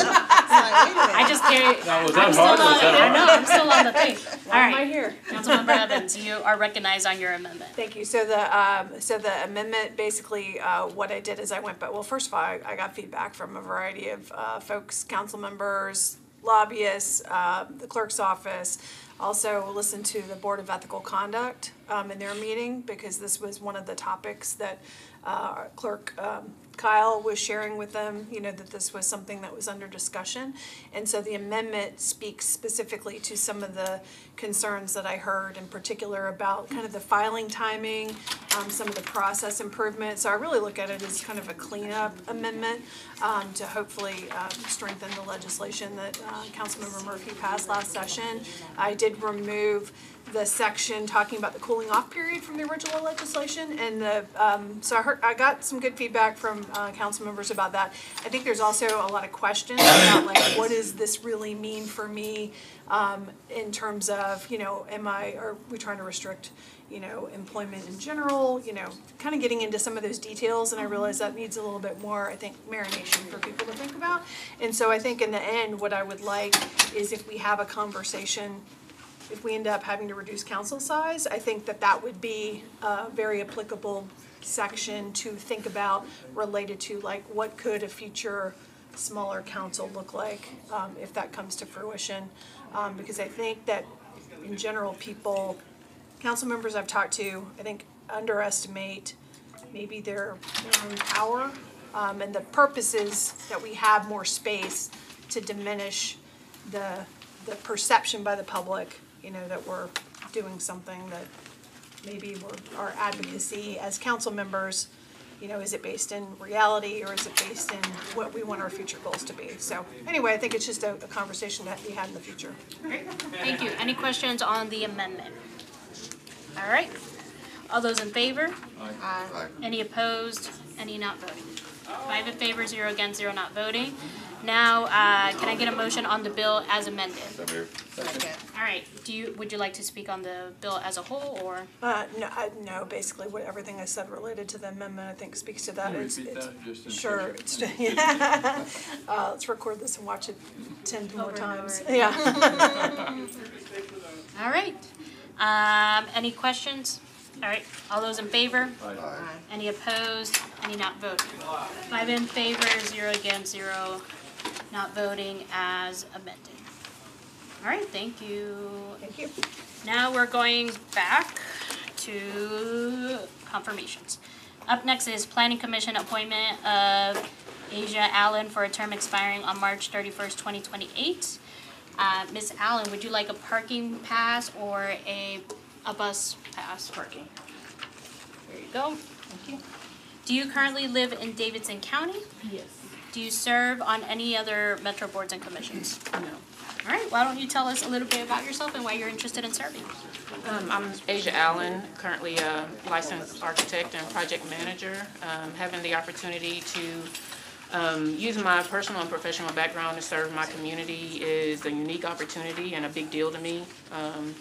I just carry, Now, was I'm that still hard? Was on, that I hard? know, I'm still on the thing. All Why am I right, here? Councilmember Evans, you are recognized on your amendment. Thank you. So the, um, so the amendment, basically, uh, what I did is I went, but, well, first of all, I, I got feedback from a variety of, uh, folks, council members, lobbyists, uh, the clerk's office. Also listened to the Board of Ethical Conduct, um, in their meeting, because this was one of the topics that, uh, our clerk, um, Kyle was sharing with them, you know, that this was something that was under discussion. And so the amendment speaks specifically to some of the concerns that I heard, in particular about kind of the filing timing, um, some of the process improvements. So I really look at it as kind of a cleanup amendment, um, to hopefully, um, strengthen the legislation that, uh, Councilmember Murphy passed last session. I did did remove the section talking about the cooling off period from the original legislation and the, um, so I heard, I got some good feedback from, uh, council members about that. I think there's also a lot of questions about like, what does this really mean for me? Um, in terms of, you know, am I, are we trying to restrict, you know, employment in general, you know, kind of getting into some of those details, and I realize that needs a little bit more, I think, marination for people to think about. And so I think in the end, what I would like is if we have a conversation if we end up having to reduce council size, I think that that would be a very applicable section to think about related to like, what could a future smaller council look like, um, if that comes to fruition? Um, because I think that in general, people, council members I've talked to, I think underestimate maybe their, own power. Um, and the purpose is that we have more space to diminish the, the perception by the public, you know, that we're doing something that maybe we're, our advocacy as council members, you know, is it based in reality or is it based in what we want our future goals to be? So anyway, I think it's just a, a conversation that we had in the future. Great, thank you. Any questions on the amendment? All right, all those in favor? Aye. Any opposed? Any not voting? Five in favor, zero against, zero not voting. Now, uh, can I get a motion on the bill as amended? So moved. All right, do you, would you like to speak on the bill as a whole, or? Uh, no, I, no, basically what, everything I said related to the amendment, I think speaks to that. Can you It's- repeat it's- that, just in Sure, case? it's, yeah. Uh, let's record this and watch it ten more Over and times, over. yeah. All right, um, any questions? All right, all those in favor? Aye. Any opposed? Any not voting? Five in favor, zero against, zero not voting as amended. All right, thank you. Thank you. Now we're going back to confirmations. Up next is Planning Commission appointment of Asia Allen for a term expiring on March thirty-first, twenty twenty-eight. Uh, Ms. Allen, would you like a parking pass or a, a bus pass? Parking. There you go. Thank you. Do you currently live in Davidson County? Yes. Do you serve on any other metro boards and commissions? No. All right, why don't you tell us a little bit about yourself and why you're interested in serving? Um, I'm Asia Allen, currently a licensed architect and project manager. Um, having the opportunity to um, use my personal and professional background to serve my community is a unique opportunity and a big deal to me. Um,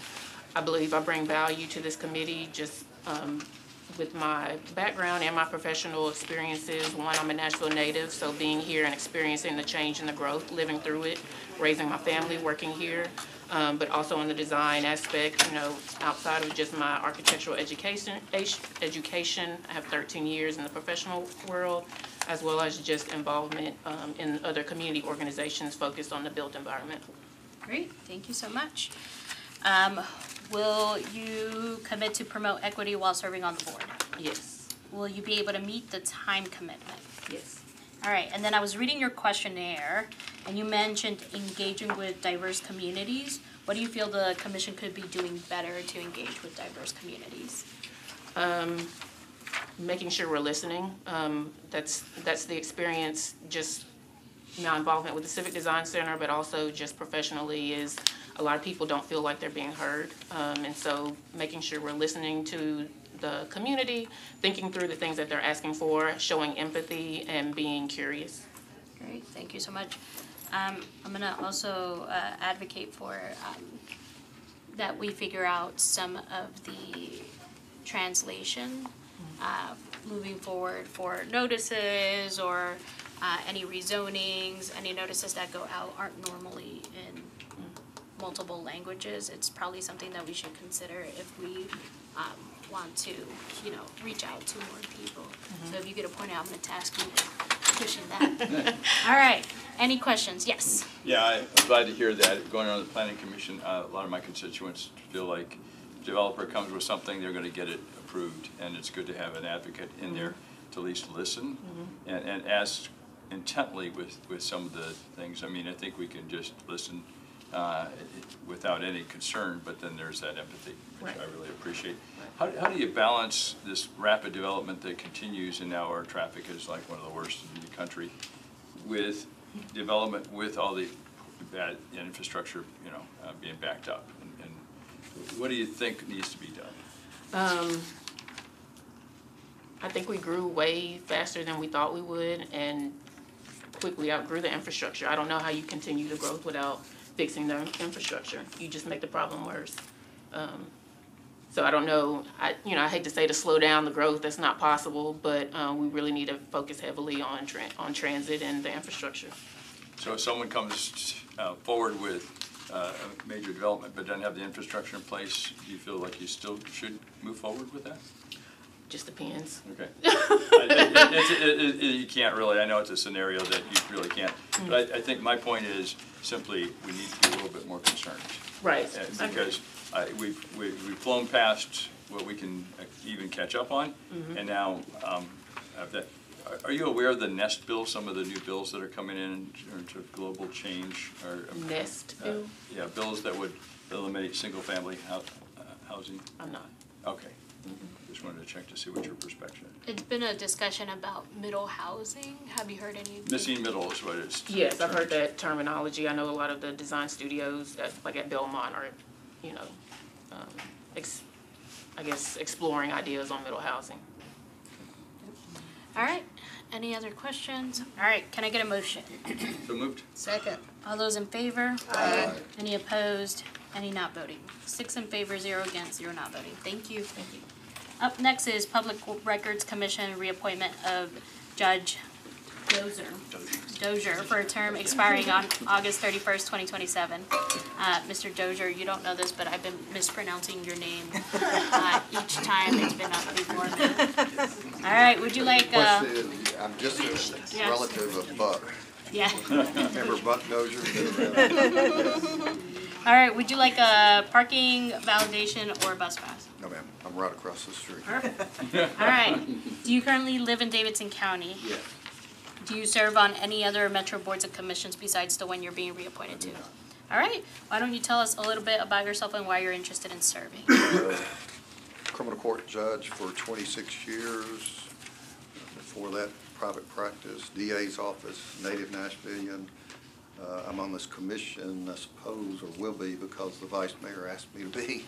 I believe I bring value to this committee just um, with my background and my professional experiences. One, I'm a Nashville native, so being here and experiencing the change and the growth, living through it, raising my family, working here, um, but also in the design aspect, you know, outside of just my architectural education, education, I have 13 years in the professional world, as well as just involvement um, in other community organizations focused on the built environment. Great, thank you so much. Um, will you commit to promote equity while serving on the board? Yes. Will you be able to meet the time commitment? Yes. All right, and then I was reading your questionnaire, and you mentioned engaging with diverse communities. What do you feel the commission could be doing better to engage with diverse communities? Um, making sure we're listening. Um, that's, that's the experience, just my involvement with the Civic Design Center, but also just professionally is a lot of people don't feel like they're being heard. Um, and so making sure we're listening to the community, thinking through the things that they're asking for, showing empathy and being curious. Great, thank you so much. Um, I'm gonna also uh, advocate for um, that we figure out some of the translation uh, moving forward for notices or uh, any rezonings, any notices that go out aren't normally in multiple languages. It's probably something that we should consider if we um, want to, you know, reach out to more people. So if you get appointed, I'm gonna task you with pushing that. All right, any questions? Yes. Yeah, I- I'm glad to hear that. Going on the planning commission, uh, a lot of my constituents feel like developer comes with something, they're gonna get it approved. And it's good to have an advocate in there to at least listen and, and ask intently with, with some of the things. I mean, I think we can just listen uh, without any concern, but then there's that empathy, which I really appreciate. How, how do you balance this rapid development that continues and now our traffic is like one of the worst in the country with development, with all the bad infrastructure, you know, uh, being backed up? And- And what do you think needs to be done? Um, I think we grew way faster than we thought we would and quickly outgrew the infrastructure. I don't know how you continue the growth without fixing their infrastructure. You just make the problem worse. Um, so I don't know, I, you know, I hate to say to slow down the growth, that's not possible, but, uh, we really need to focus heavily on on transit and the infrastructure. So if someone comes uh, forward with uh, a major development but doesn't have the infrastructure in place, do you feel like you still should move forward with that? Just depends. Okay. It- it- it's- it- it- You can't really, I know it's a scenario that you really can't, but I, I think my point is simply, we need to be a little bit more concerned. Right. Because I, we've, we've we've flown past what we can even catch up on, Mhm. and now, um, have that, are- are you aware of the NEST bill, some of the new bills that are coming in in terms of global change or? Nest uh, bill? Yeah, bills that would eliminate single-family hou- uh, housing? I'm not. Okay. Just wanted to check to see what your perspective. It's been a discussion about middle housing. Have you heard any? Missing middle is what it's. Yes, I've heard that terminology. I know a lot of the design studios, at, like at Belmont, are, you know, um, ex, I guess exploring ideas on middle housing. All right, any other questions? All right, can I get a motion? So moved. Second. All those in favor? Aye. Any opposed? Any not voting? Six in favor, zero against, zero not voting. Thank you. Thank you. Up next is Public Records Commission reappointment of Judge Dozer. Dozier for a term expiring on August thirty-first, twenty twenty-seven. Uh, Mr. Dozier, you don't know this, but I've been mispronouncing your name, uh, each time it's been up before. All right, would you like, uh, I'm just a Yes. relative of Buck. yeah. Remember Buck Dozier? All right, would you like a parking validation or a bus pass? No, ma'am, I'm right across the street. Perfect. All right. Do you currently live in Davidson County? Yes. Do you serve on any other metro boards and commissions besides the one you're being reappointed to? All right. Why don't you tell us a little bit about yourself and why you're interested in serving? Uh, criminal court judge for twenty-six years. Before that, private practice, DA's office, native Nashvilleian. Uh, I'm on this commission, I suppose, or will be, because the vice mayor asked me to be.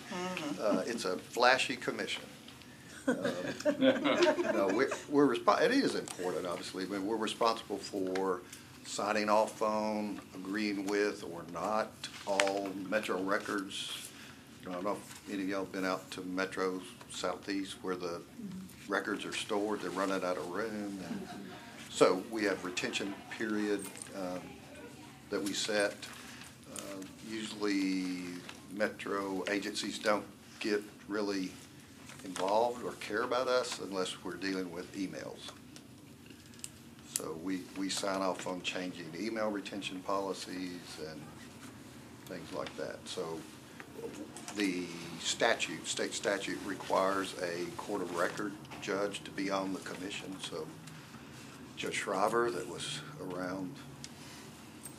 Uh, It's a flashy commission. Uh, No, we're, we're, respo- it is important, obviously, but we're responsible for signing off on, agreeing with, or not all Metro records. I don't know if any of y'all been out to Metro Southeast where the records are stored, they're running out of room. and So we have retention period, um, that we set. Uh, Usually Metro agencies don't get really involved or care about us unless we're dealing with emails. So we, we sign off on changing email retention policies and things like that. So the statute, state statute requires a court of record judge to be on the commission. So Judge Shriver, that was around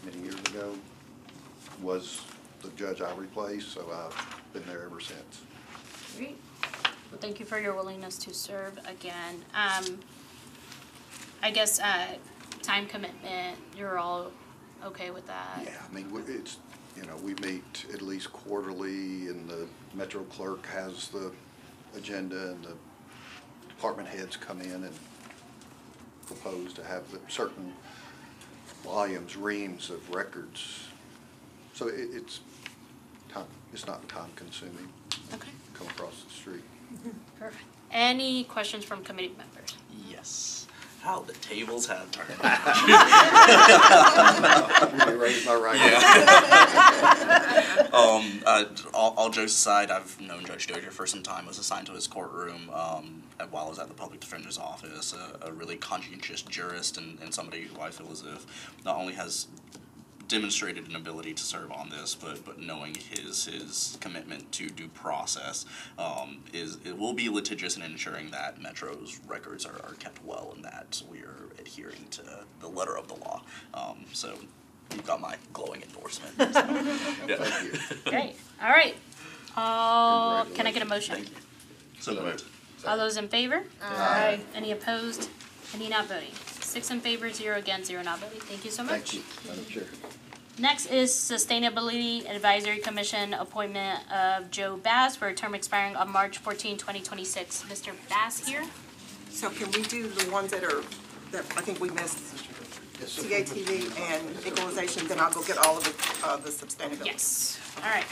many years ago, was the judge I replaced, so I've been there ever since. Great. Well, thank you for your willingness to serve again. Um, I guess, uh, time commitment, you're all okay with that? Yeah, I mean, we- it's, you know, we meet at least quarterly, and the Metro clerk has the agenda, and the department heads come in and propose to have the certain volumes, reams of records. So it, it's time, it's not time consuming. Okay. Come across the street. Perfect. Any questions from committee members? Yes. How the tables have turned. Really raised my right um, uh, all, all jokes aside, I've known Judge Dozier for some time. Was assigned to his courtroom um, while I was at the public defender's office. A, a really conscientious jurist and, and somebody who I feel as if not only has demonstrated an ability to serve on this, but but knowing his his commitment to due process um, is it will be litigious in ensuring that Metro's records are, are kept well and that we are adhering to the letter of the law. Um, so you've got my glowing endorsement. Thank you. Great. All right. All, can I get a motion? So moved. All those in favor? Aye. Any opposed? Any not voting? Six in favor, zero against, zero not voting. Thank you so much. Thank you, Madam Chair. Next is Sustainability Advisory Commission appointment of Joe Bass for a term expiring on March 14, 2026. Mr. Bass here? So can we do the ones that are, that I think we missed? CATV and equalization, then I'll go get all of the, uh, the sustainability. Yes. All right.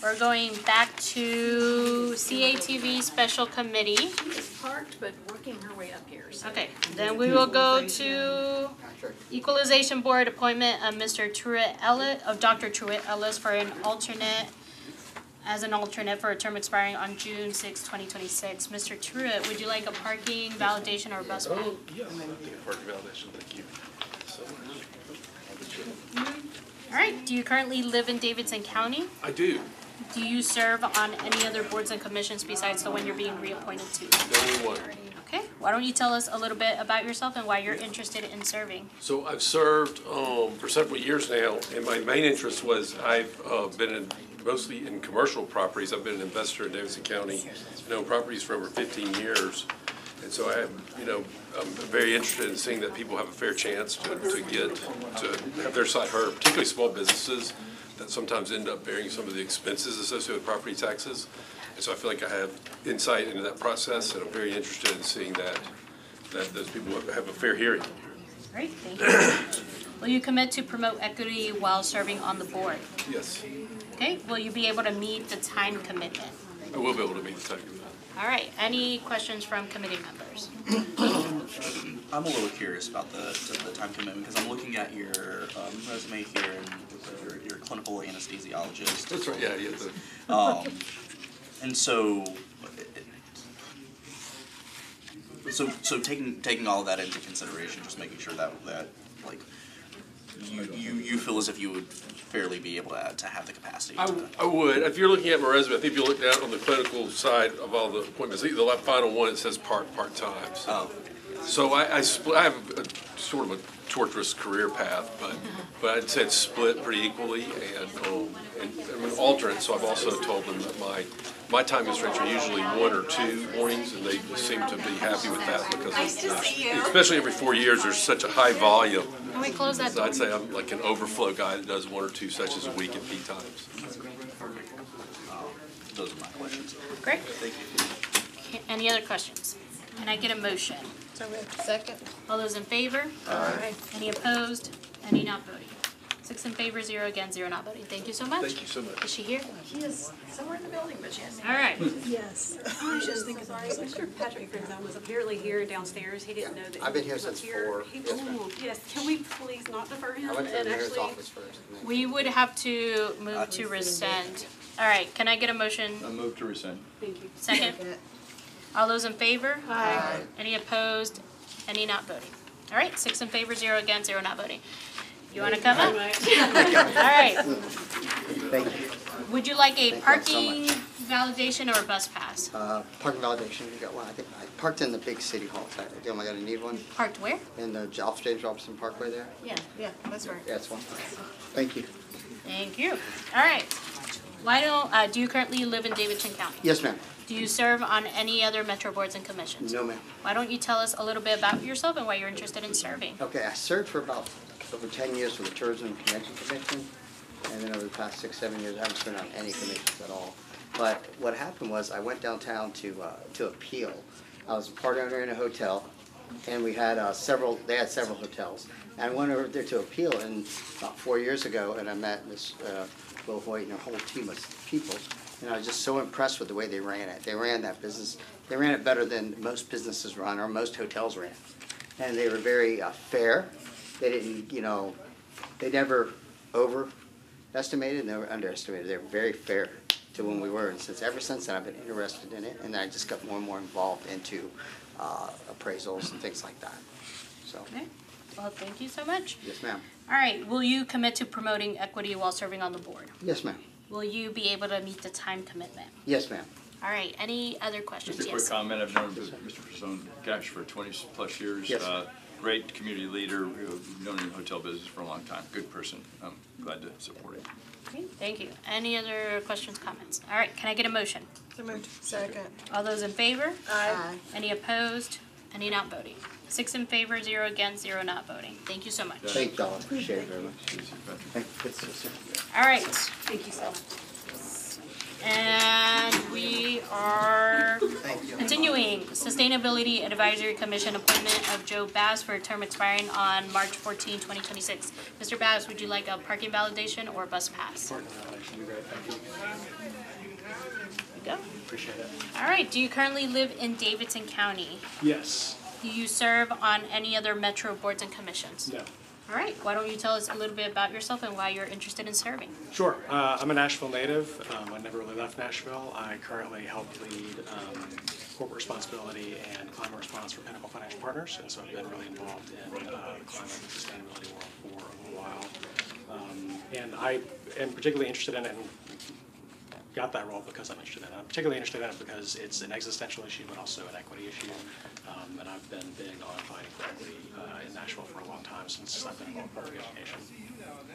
We're going back to CATV Special Committee. It's parked, but working her way up here, so. Okay, then we will go to Equalization Board appointment of Mr. Truett Ellis, of Dr. Truett Ellis for an alternate, as an alternate for a term expiring on June 6, 2026. Mr. Truett, would you like a parking validation or a bus pass? Oh, yeah, parking validation, thank you. So, mm-hmm. All right, do you currently live in Davidson County? I do, Do you serve on any other boards and commissions besides the one you're being reappointed to? only one. Okay, why don't you tell us a little bit about yourself and why you're interested in serving? So I've served um, for several years now, and my main interest was I've uh, been in, mostly in commercial properties. I've been an investor in Davidson County, and properties for over 15 years. And so I you know, I'm very interested in seeing that people have a fair chance to, to get, to have their side heard, particularly small businesses that sometimes end up bearing some of the expenses associated with property taxes. And so I feel like I have insight into that process, and I'm very interested in seeing that, that those people have a fair hearing. Great, thank you. Will you commit to promote equity while serving on the board? Yes, Okay, will you be able to meet the time commitment? I will be able to meet the time commitment. All right, any questions from committee members? I'm a little curious about the, the, the time commitment, because I'm looking at your, um, resume here and your, your clinical anesthesiologist. That's right, yeah, yeah, the- Um, and so, so, so taking, taking all of that into consideration, just making sure that, that, like, you, you, you feel as if you would fairly be able to, to have the capacity I, to. I would, if you're looking at my resume, I think if you look down on the clinical side of all the appointments, the left final one, it says part, part-time. so- Oh. So I, I split, I have a sort of a torturous career path, but, but I'd say it's split pretty equally and, um, and I'm an alternate, so I've also told them that my, my time constraints are usually one or two mornings, and they seem to be happy with that because Nice to see you. Uh, especially every four years, there's such a high volume. Can we close that So? I'd say I'm like an overflow guy that does one or two sessions a week at peak times. Those are my questions. Great. Thank you. Any other questions? Can I get a motion? Second. All those in favor? Aye. Any opposed? Any not voting? Six in favor, zero against, zero not voting. Thank you so much. Thank you so much. Is she here? She is somewhere in the building, but she hasn't. All right. Yes. I was just thinking, sorry, Mr. Patrick Griswold was apparently here downstairs. He didn't know that. I've been he here was since here. four. He- Yes, ma'am. ooh, Yes, can we please not defer him I went to the and mayor's actually? office first. and then- We would have to move to rescind. All right, can I get a motion? I move to rescind. Thank you. Second? All those in favor? Aye. Any opposed? Any not voting? All right, six in favor, zero against, zero not voting. You want to come up? All right. Thank you. Would you like a Thank you so parking validation or a bus pass? Uh, parking validation, you got one, I think, I parked in the big city hall, is that, am I gonna need one? Parked where? In the Alpha James Robertson Parkway there? Yeah. Yeah, that's right. Yeah, it's one. Thank you. Thank you. All right. Why don't, uh, do you currently live in Davidson County? Yes, ma'am. Do you serve on any other metro boards and commissions? No, ma'am. Why don't you tell us a little bit about yourself and why you're interested in serving? Okay, I served for about over ten years for the Tourism Convention Commission, and then over the past six, seven years, I haven't served on any commissions at all. But what happened was, I went downtown to, uh, to appeal. I was a part owner in a hotel, and we had, uh, several, they had several hotels. And I went over there to appeal, and about four years ago, and I met Miss, uh, Wilhoite and her whole team of people, and I was just so impressed with the way they ran it. They ran that business, they ran it better than most businesses run, or most hotels ran. And they were very, uh, fair, they didn't, you know, they never overestimated, never underestimated. They were very fair to when we were. And since, ever since then, I've been interested in it, and I just got more and more involved into uh, appraisals and things like that. So, Okay. Well, thank you so much. yes, ma'am. All right, will you commit to promoting equity while serving on the board? Yes, ma'am. Will you be able to meet the time commitment? Yes, ma'am. All right, any other questions? Just a quick Yes. comment, I've known Mr. Persone, gosh, for twenty-plus years. Yes. Uh, Great community leader, we've known in the hotel business for a long time, good person. I'm glad to support him. Great, Thank you. Any other questions, comments? All right, can I get a motion? So moved. Second. All those in favor? Aye. Any opposed? Any not voting? Six in favor, zero against, zero not voting. Thank you so much. Thank y'all, appreciate it very much. Thank you. All right. Thank you so much. And we are continuing Sustainability Advisory Commission appointment of Joe Bass for a term expiring on March 14, 2026. Mr. Bass, would you like a parking validation or a bus pass? There you go. Appreciate it. All right, do you currently live in Davidson County? Yes. Do you serve on any other metro boards and commissions? No. All right, why don't you tell us a little bit about yourself and why you're interested in serving? Sure. Uh, I'm a Nashville native. Um, I never really left Nashville. I currently help lead um, corporate responsibility and climate response for Pinnacle Financial Partners, and so I've been really involved in uh, the climate and sustainability world for a little while. Um, and I am particularly interested in it and got that role because I'm interested in it. I'm particularly interested in it because it's an existential issue, but also an equity issue. Um, and I've been big on fighting for equity uh, in Nashville for a long time since I've been involved in public education.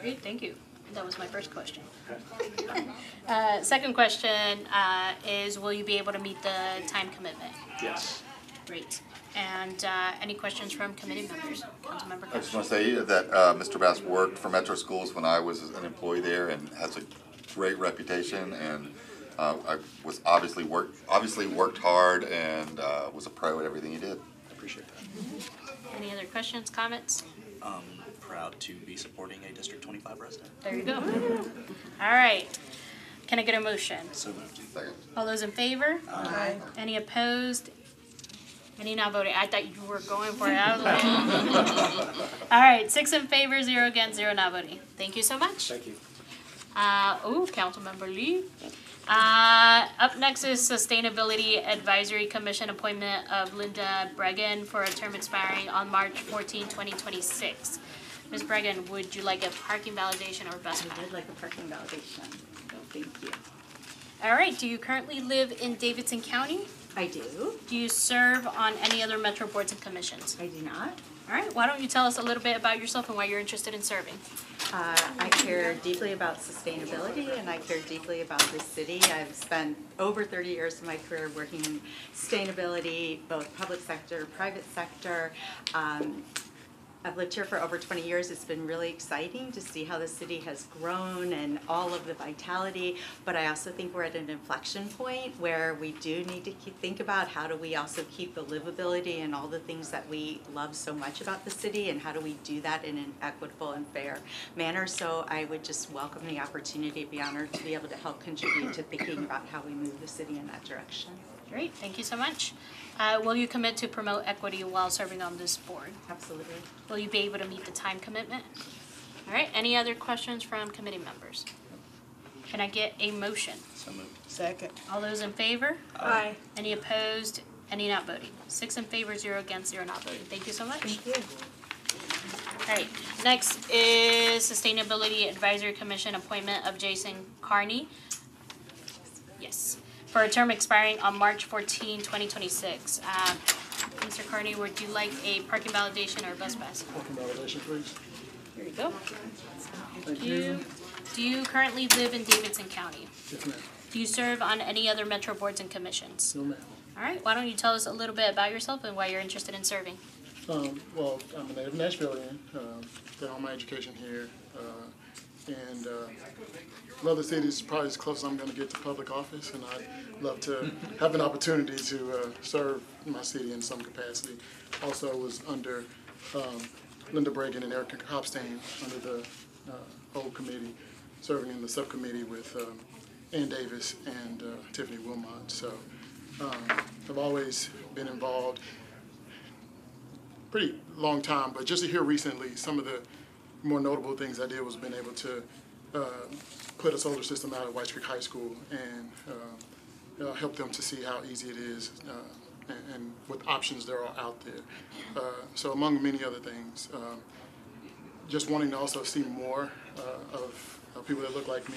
Great, thank you. That was my first question. Uh, second question, uh, is will you be able to meet the time commitment? Yes. Great. And, uh, any questions from committee members? council Councilmember I just want to say that uh, Mr. Bass worked for Metro Schools when I was an employee there and has a great reputation and uh, I was obviously worked, obviously worked hard and uh, was a pro at everything he did. I appreciate that. Any other questions, comments? Um, proud to be supporting a District twenty-five resident. There you go. All right. Can I get a motion? So moved. Second. All those in favor? Aye. Any opposed? Any not voting? I thought you were going for it. I was like- All right, six in favor, zero against, zero not voting. Thank you so much. Thank you. Uh, oh, Councilmember Lee. Uh, up next is Sustainability Advisory Commission appointment of Linda Bregan for a term expiring on March 14, 2026. Ms. Bregan, would you like a parking validation or bus? I'd like a parking validation. Thank you. All right, do you currently live in Davidson County? I do. Do you serve on any other metro boards and commissions? I do not. All right, why don't you tell us a little bit about yourself and why you're interested in serving? Uh, I care deeply about sustainability and I care deeply about the city. I've spent over 30 years of my career working in sustainability, both public sector, private sector. Um, I've lived here for over 20 years. It's been really exciting to see how the city has grown and all of the vitality. But I also think we're at an inflection point where we do need to think about how do we also keep the livability and all the things that we love so much about the city and how do we do that in an equitable and fair manner. So I would just welcome the opportunity, to be honored to be able to help contribute to thinking about how we move the city in that direction. Great, thank you so much. Uh, will you commit to promote equity while serving on this board? Absolutely. Will you be able to meet the time commitment? All right, any other questions from committee members? Can I get a motion? So moved. Second. All those in favor? Aye. Any opposed? Any not voting? Six in favor, zero against, zero not voting. Thank you so much. Thank you. All right, next is Sustainability Advisory Commission appointment of Jason Carney. Yes, for a term expiring on March 14, 2026. Uh, Mr. Carney, would you like a parking validation or bus pass? Parking validation, please. Here you go. Thank you. Do you currently live in Davidson County? Yes, ma'am. Do you serve on any other metro boards and commissions? No, ma'am. All right, why don't you tell us a little bit about yourself and why you're interested in serving? Um, well, I'm a native Nashvilleian, um, did all my education here, and, uh, the city, is probably as close as I'm gonna get to public office, and I'd love to have an opportunity to, uh, serve my city in some capacity. Also was under, um, Linda Bragan and Erica Hopstein under the, uh, old committee, serving in the subcommittee with, um, Ann Davis and, uh, Tiffany Wilmot, so, um, I've always been involved pretty long time, but just to hear recently, some of the more notable things I did was been able to uh, put a solar system out at Whites Creek High School and uh, uh, help them to see how easy it is uh, and, and what options there are out there. Uh, so among many other things, um, just wanting to also see more uh, of, people that look like me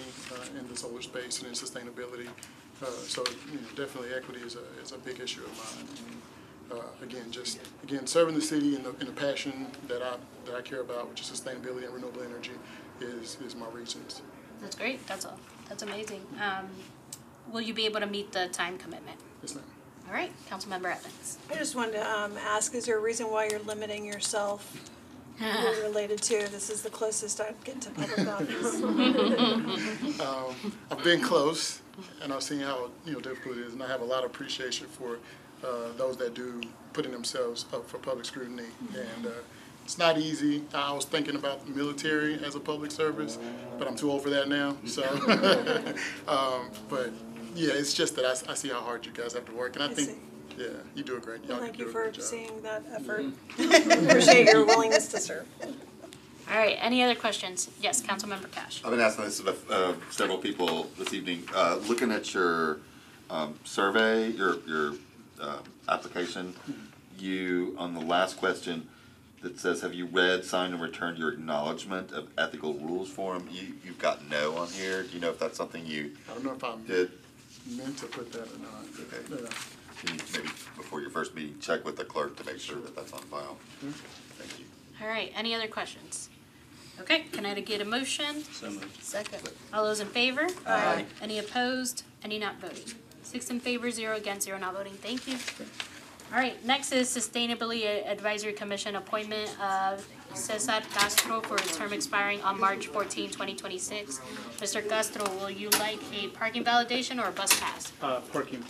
in the solar space and in sustainability. So you know, definitely equity is a, is a big issue of mine. And, uh, again, just again serving the city in the, in the passion that I that I care about, which is sustainability and renewable energy, is is my reasons. That's great, that's all, that's amazing. Um, will you be able to meet the time commitment? Yes, ma'am. All right, Councilmember Evans. I just wanted to um, ask, is there a reason why you're limiting yourself? Related to, this is the closest I get to public office. Um, I've been close, and I've seen how, you know, difficult it is, and I have a lot of appreciation for uh, those that do putting themselves up for public scrutiny. And uh, it's not easy. I was thinking about the military as a public service, but I'm too old for that now, so. um, But, yeah, it's just that I see how hard you guys have to work, and I I think, see. yeah, you do a great, Well, thank you for seeing that effort. Appreciate your willingness to serve. All right, any other questions? Yes, Councilmember Cash. I've been asking this of uh, several people this evening. Uh, Looking at your um, survey, your, your um, application, you, on the last question that says, have you read, signed, and returned your acknowledgement of ethical rules form? You, you've got no on here. Do you know if that's something you I don't know if I did? meant to put that or not. Okay. Yeah. Can you maybe, before your first meeting, check with the clerk to make sure that that's on file? Thank you. All right, any other questions? Okay, can I get a motion? So moved. Second. All those in favor? Aye. Any opposed? Any not voting? Six in favor, zero against, zero not voting. Thank you. All right, next is Sustainability Advisory Commission appointment of Cesar Castro for a term expiring on March 14, 2026. Mr. Castro, will you like a parking validation or a bus pass? Uh, parking,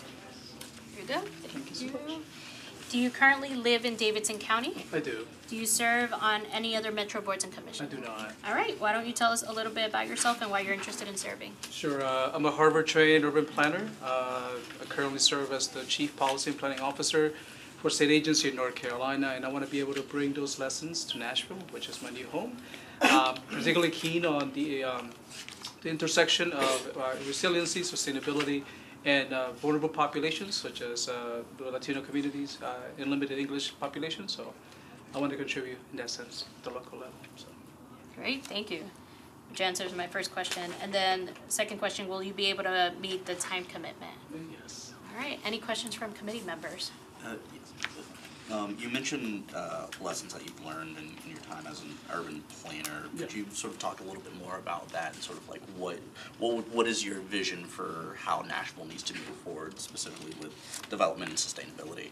Here you go. Thank you. Do you currently live in Davidson County? I do, Do you serve on any other metro boards and commissions? I do not. All right, why don't you tell us a little bit about yourself and why you're interested in serving? Sure. Uh, I'm a Harvard-trained urban planner. Uh, I currently serve as the Chief Policy and Planning Officer for state agency in North Carolina, and I want to be able to bring those lessons to Nashville, which is my new home. Um, particularly keen on the, um, the intersection of uh, resiliency, sustainability, and uh, vulnerable populations such as uh, the Latino communities uh, and limited English populations. So I want to contribute in that sense at the local level. So. Great, thank you. Which answers my first question. And then second question, will you be able to meet the time commitment? Yes. All right, any questions from committee members? Uh, Um, you mentioned, uh, lessons that you've learned in, in your time as an urban planner. Could you sort of talk a little bit more about that and sort of like what, what, what is your vision for how Nashville needs to move forward specifically with development and sustainability?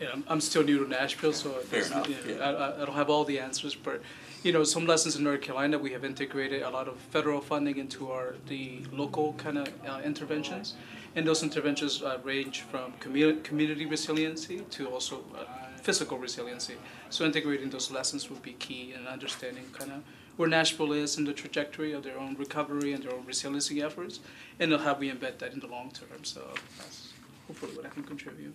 Yeah, I'm, I'm still new to Nashville, so Fair it's- enough, yeah, I- I don't have all the answers, but, you know, some lessons in North Carolina, we have integrated a lot of federal funding into our, the local kind of uh, interventions. And those interventions uh, range from commu- community resiliency to also uh, physical resiliency. So integrating those lessons would be key in understanding kind of where Nashville is in the trajectory of their own recovery and their own resiliency efforts, and how we embed that in the long term. So that's hopefully what I can contribute.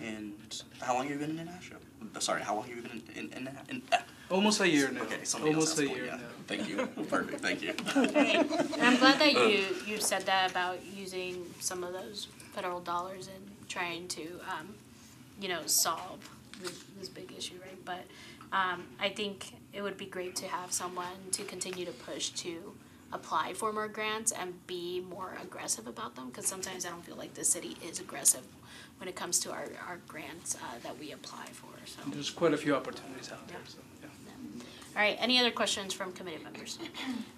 And how long have you been in Nashville? Sorry, how long have you been in, in, in, in Almost a year now. Okay, somebody else Almost a asked for it, year yeah. now. Thank you, perfect, thank you. And I'm glad that you, you said that about using some of those federal dollars and trying to, um, you know, solve this, this big issue, right? But, um, I think it would be great to have someone to continue to push to apply for more grants and be more aggressive about them, cause sometimes I don't feel like the city is aggressive when it comes to our, our grants, uh, that we apply for, so. There's quite a few opportunities out there, so, yeah. All right, any other questions from committee members?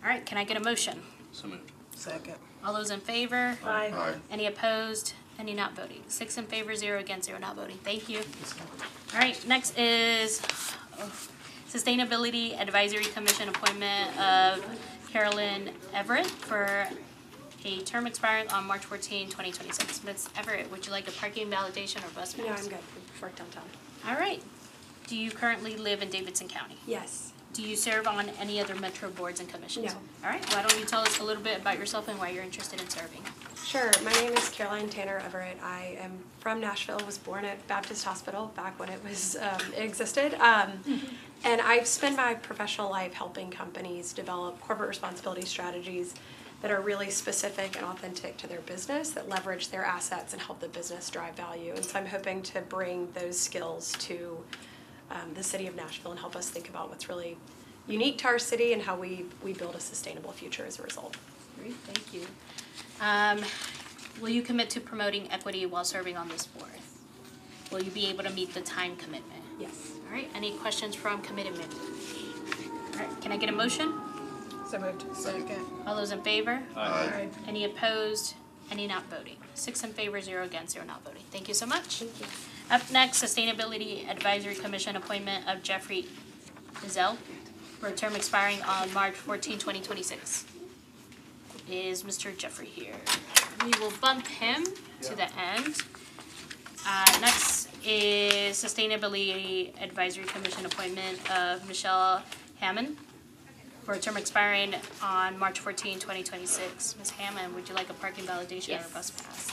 All right, can I get a motion? So moved. Second. All those in favor? Aye. Aye. Any opposed? Any not voting? Six in favor, zero against, zero not voting. Thank you. All right, next is oh, Sustainability Advisory Commission appointment of Carolyn Everett for a term expiring on March 14, 2026. Ms. Everett, would you like a parking validation or bus pass? No, I'm good. Work downtown. All right. Do you currently live in Davidson County? Yes. Do you serve on any other metro boards and commissions? No. All right, why don't you tell us a little bit about yourself and why you're interested in serving? Sure. My name is Caroline Tanner Everett. I am from Nashville. Was born at Baptist Hospital back when it was um, it existed. Um, and I've spent my professional life helping companies develop corporate responsibility strategies that are really specific and authentic to their business, that leverage their assets and help the business drive value. And so I'm hoping to bring those skills to um, the city of Nashville and help us think about what's really unique to our city and how we, we build a sustainable future as a result. Great, thank you. Um, will you commit to promoting equity while serving on this board? Will you be able to meet the time commitment? Yes. All right, any questions from committee members? All right, can I get a motion? So moved. Second. All those in favor? Aye. Any opposed? Any not voting? Six in favor, zero against, zero not voting. Thank you so much. Thank you. Up next, Sustainability Advisory Commission appointment of Jeffrey Zell for a term expiring on March 14, 2026. Is Mr. Jeffrey here? We will bump him to the end. Uh, next is Sustainability Advisory Commission appointment of Michelle Hammond for a term expiring on March 14, 2026. Ms. Hammond, would you like a parking validation or a bus pass?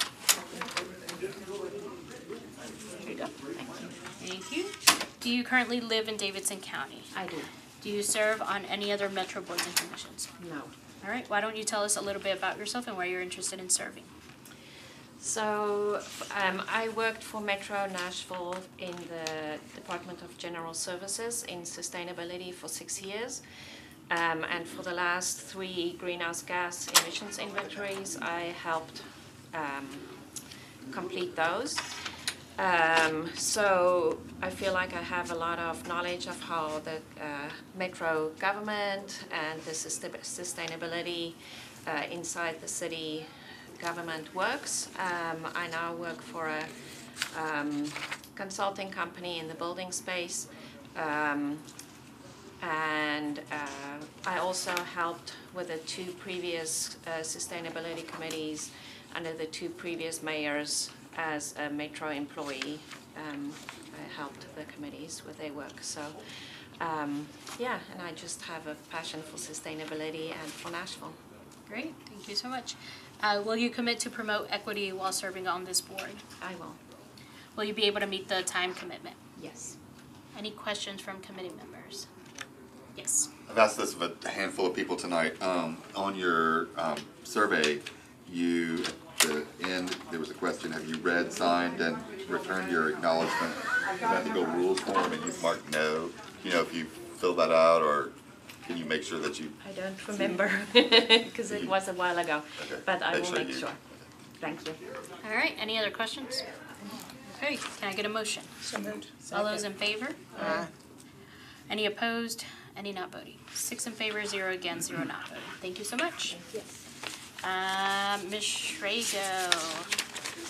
Here you. Thank you. Do you currently live in Davidson County? I do. Do you serve on any other metro boards and commissions? No. All right, why don't you tell us a little bit about yourself and why you're interested in serving? So um, I worked for Metro Nashville in the Department of General Services in sustainability for six years. Um, and for the last three greenhouse gas emissions inventories, I helped um, complete those. Um, so I feel like I have a lot of knowledge of how the uh, metro government and the sustainability uh, inside the city government works. Um, I now work for a um, consulting company in the building space. Um, and uh, I also helped with the two previous uh, sustainability committees under the two previous mayors as a metro employee. Um, I helped the committees with their work. So, um, yeah, and I just have a passion for sustainability and for Nashville. Great, thank you so much. Uh, will you commit to promote equity while serving on this board? I will. Will you be able to meet the time commitment? Yes. Any questions from committee members? Yes. I've asked this of a handful of people tonight. Um, on your, um, survey, you, at the end, there was a question, have you read, signed, and returned your acknowledgement of ethical rules form, and you've marked no? You know, if you fill that out, or can you make sure that you, I don't remember because it was a while ago, Okay. but I Make will sure make you- sure. Thank you. All right, any other questions? Okay, can I get a motion? So moved. All those in favor? Aye. Any opposed? Any not voting? Six in favor, zero against, zero not voting. Thank you so much. Um, Ms. Shrego.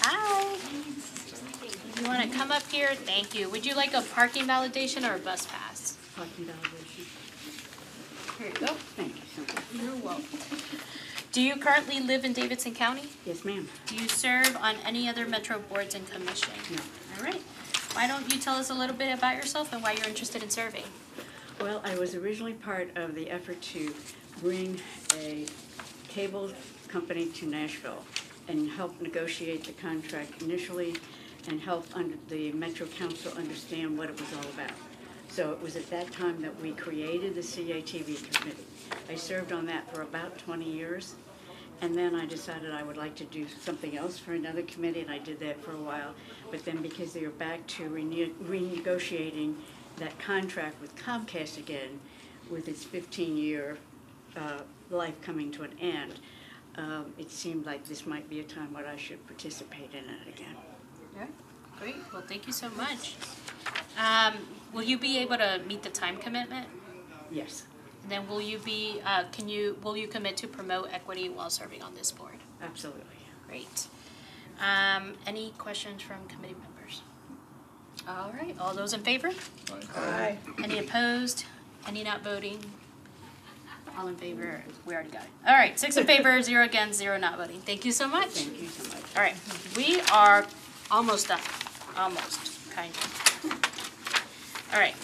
Hi. You wanna come up here? Thank you. Would you like a parking validation or a bus pass? Parking validation. Here you go. Thank you so much. You're welcome. Do you currently live in Davidson County? Yes, ma'am. Do you serve on any other metro boards and commissions? No. All right. Why don't you tell us a little bit about yourself and why you're interested in serving? Well, I was originally part of the effort to bring a cable company to Nashville and help negotiate the contract initially and help under the Metro Council understand what it was all about. So it was at that time that we created the CATV committee. I served on that for about twenty years. And then I decided I would like to do something else for another committee, and I did that for a while. But then because they were back to rene- renegotiating that contract with Comcast again, with its fifteen-year uh, life coming to an end, um, it seemed like this might be a time where I should participate in it again. Yeah, great. Well, thank you so much. Um, will you be able to meet the time commitment? Yes, And then will you be, uh, can you, will you commit to promote equity while serving on this board? absolutely. Great. Um, any questions from committee members? All right, all those in favor? Aye. Any opposed? Any not voting? All in favor? We already got it. All right, six in favor, zero against, zero not voting. Thank you so much. Thank you so much. All right, we are almost done, almost, kind of. All right.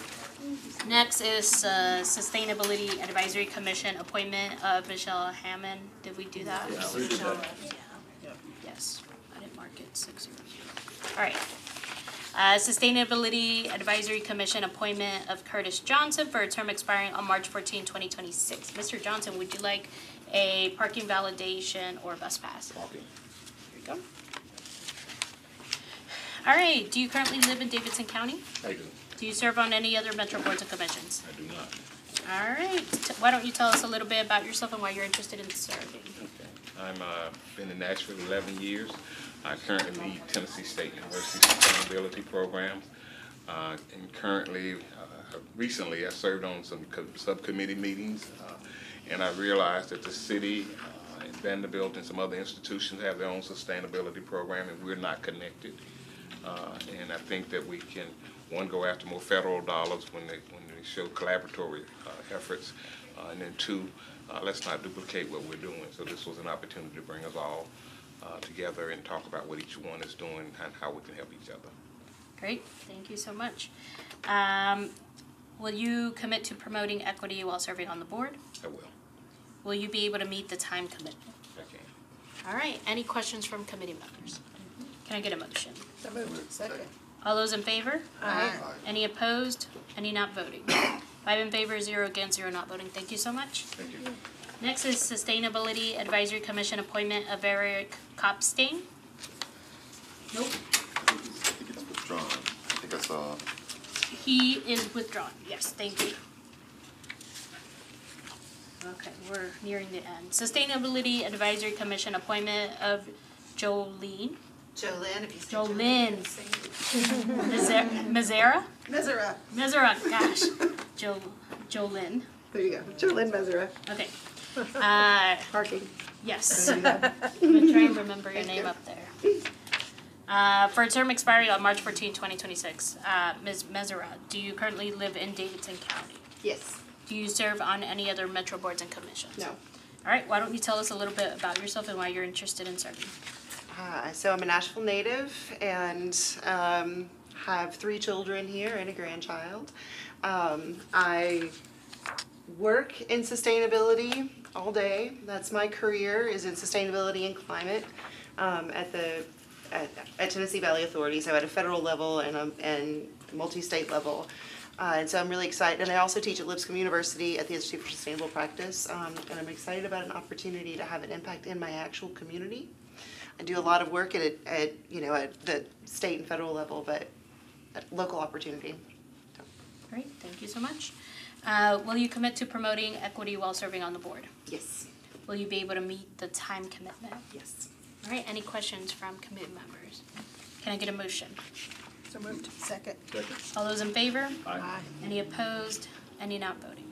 Next is uh, Sustainability Advisory Commission appointment of Michelle Hammond. Did we do that? Yeah, we did that. Yeah. Yes, I didn't mark it, six zero zero. All right. Uh, Sustainability Advisory Commission appointment of Curtis Johnson for a term expiring on March 14, 2026. Mr. Johnson, would you like a parking validation or bus pass? Parking. Here you go. All right, do you currently live in Davidson County? I do. Do you serve on any other metro boards and commissions? I do not. All right, T- why don't you tell us a little bit about yourself and why you're interested in serving? Okay. I'm, uh, been in Nashville eleven years. I currently lead Tennessee State University Sustainability Programs. Uh, and currently, uh, recently, I served on some co- subcommittee meetings, uh, and I realized that the city, uh, and Vanderbilt and some other institutions have their own sustainability program, and we're not connected. Uh, And I think that we can, one, go after more federal dollars when they, when they show collaboratory uh, efforts, and then two, let's not duplicate what we're doing. So this was an opportunity to bring us all uh, together and talk about what each one is doing and how we can help each other. Great, thank you so much. Um, will you commit to promoting equity while serving on the board? I will. Will you be able to meet the time commitment? I can. All right, any questions from committee members? Can I get a motion? So moved. Second. All those in favor? Aye. Any opposed? Any not voting? Five in favor, zero against, zero not voting. Thank you so much. Thank you. Next is Sustainability Advisory Commission appointment of Eric Kopstein. Nope, I think it's withdrawn. I think I saw. he is withdrawn. Yes, thank you. Okay, we're nearing the end. Sustainability Advisory Commission appointment of Jolene. Jolene, if you say Jolene. Mizer- Mizera? Mesera. Mizera, gosh. Jo, Jolene. There you go. Jolene Mesera. Okay. Uh, Parking. yes. I'm gonna try and remember your name up there. Uh, for a term expiring on March 14, 2026, uh, Ms. Mezera, do you currently live in Davidson County? Yes. Do you serve on any other metro boards and commissions? No. All right, why don't you tell us a little bit about yourself and why you're interested in serving? Uh, so I'm a Nashville native and um, have three children here and a grandchild. Um, I work in sustainability all day. That's my career is in sustainability and climate um, at the at, at Tennessee Valley Authority. So at a federal level and um, and multi-state level. Uh, and so I'm really excited. And I also teach at Lipscomb University at the Institute for Sustainable Practice. Um, and I'm excited about an opportunity to have an impact in my actual community. I do a lot of work at, at you know at the state and federal level, but at local opportunity. Great, thank you so much. Uh, will you commit to promoting equity while serving on the board? Yes. Will you be able to meet the time commitment? Yes. All right, any questions from committee members? Can I get a motion? So moved. Second. Second. All those in favor? Aye. Any opposed? Any not voting?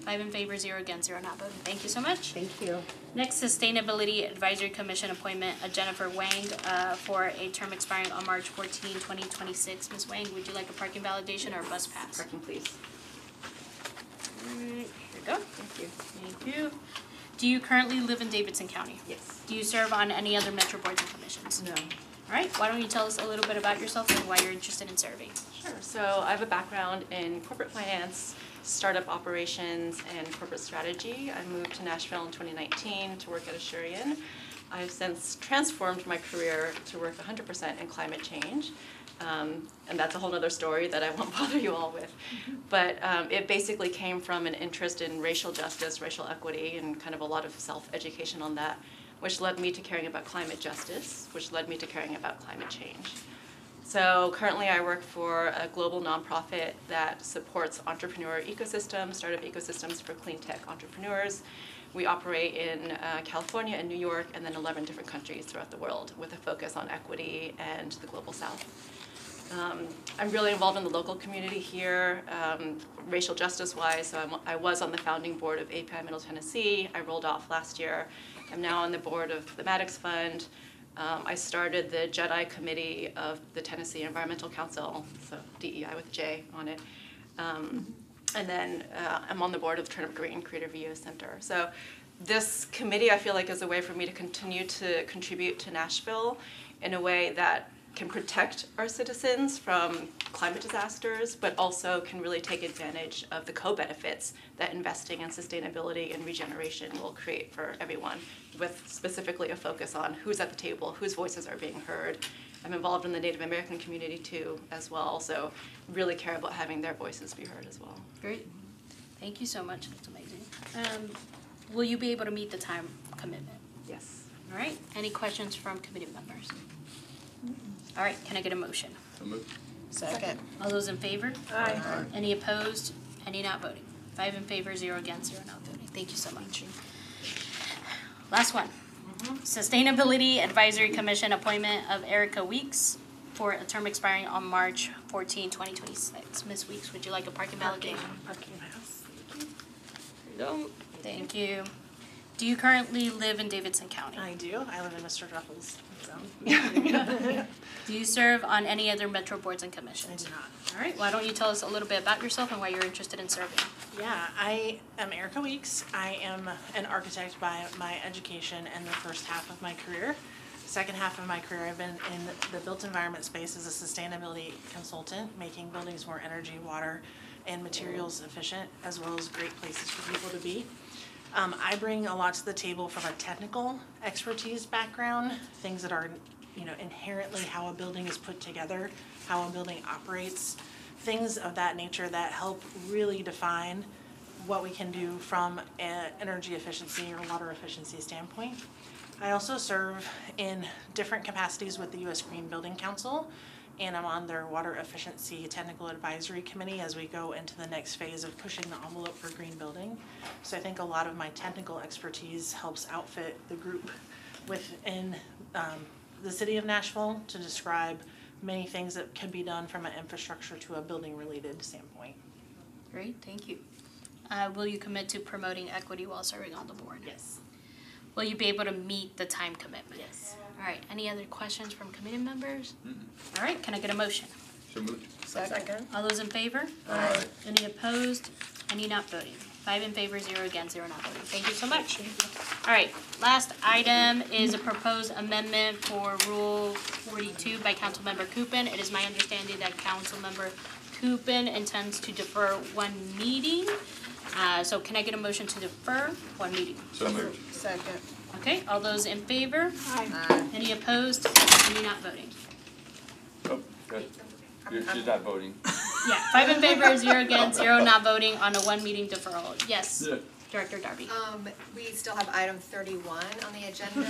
Five in favor, zero against, zero not voting. Thank you so much. Thank you. Next, Sustainability Advisory Commission appointment of Jennifer Wang uh, for a term expiring on March 14, 2026. Ms. Wang, would you like a parking validation or a bus pass? Parking, please. Alright, here you go. Thank you. Thank you. Do you currently live in Davidson County? Yes. Do you serve on any other metro boards and commissions? No. All right, why don't you tell us a little bit about yourself and why you're interested in serving? Sure. So I have a background in corporate finance, startup operations, and corporate strategy. I moved to Nashville in 2019 to work at Asurion. I've since transformed my career to work 100% in climate change. Um, and that's a whole other story that I won't bother you all with. But um, it basically came from an interest in racial justice, racial equity, and kind of a lot of self-education on that, which led me to caring about climate justice, which led me to caring about climate change. So currently I work for a global nonprofit that supports entrepreneur ecosystems, startup ecosystems for clean tech entrepreneurs. We operate in uh, California and New York and then 11 different countries throughout the world with a focus on equity and the global south. Um, I'm really involved in the local community here, um, racial justice wise. So I'm, I was on the founding board of API Middle Tennessee. I rolled off last year. I'm now on the board of the Maddox Fund. Um, I started the JEDI committee of the Tennessee Environmental Council, so DEI with a J on it. Um, and then uh, I'm on the board of the Turnip Green Creative VO Center. So this committee I feel like is a way for me to continue to contribute to Nashville in a way that can protect our citizens from climate disasters, but also can really take advantage of the co-benefits that investing in sustainability and regeneration will create for everyone, with specifically a focus on who's at the table, whose voices are being heard. I'm involved in the Native American community too, as well, so really care about having their voices be heard as well. Great. Thank you so much. That's amazing. Um, will you be able to meet the time commitment? Yes. All right. Any questions from committee members? All right, can I get a motion? So moved. Second. All those in favor? Aye. Any opposed? Any not voting? Five in favor, zero against, zero not voting. Thank you so much. Last one. Mm-hmm. Sustainability Advisory Commission appointment of Erica Weeks for a term expiring on March 14, 2026. Ms. Weeks, would you like a parking validation? Parking house. There you go. Thank you. Do you currently live in Davidson County? I do. I live in Mr. Do you serve on any other Metro boards and commissions? I do not. All right, why don't you tell us a little bit about yourself and why you're interested in serving? Yeah, I am Erica Weeks. I am an architect by my education and the first half of my career. Second half of my career, I've been in the built environment space as a sustainability consultant, making buildings more energy, water, and materials efficient, as well as great places for people to be. Um, I bring a lot to the table from a technical expertise background, things that are, you know, inherently how a building is put together, how a building operates, things of that nature that help really define what we can do from an energy efficiency or water efficiency standpoint. I also serve in different capacities with the U.S. Green Building Council, and I'm on their Water Efficiency Technical Advisory Committee as we go into the next phase of pushing the envelope for green building. So I think a lot of my technical expertise helps outfit the group within um, the city of Nashville to describe many things that can be done from an infrastructure to a building-related standpoint. Great, thank you. Uh, will you commit to promoting equity while serving on the board? Yes. Will you be able to meet the time commitment? Yes. All right, any other questions from committee members? All right, can I get a motion? So moved. Second. All those in favor? Aye. Any opposed? Any not voting? Five in favor, zero against, zero not voting. Thank you so much. All right, last item is a proposed amendment for Rule forty-two by Councilmember Kupin. It is my understanding that Councilmember Kupin intends to defer one meeting. Uh, so can I get a motion to defer one meeting? So moved. Second. Okay, all those in favor? Aye. Any opposed? Any not voting? Oh, good. You're- She's not voting. Yeah, five in favor, zero against, zero not voting on a one meeting deferral. Yes, Yeah. Director Darby. Um, we still have item thirty-one on the agenda.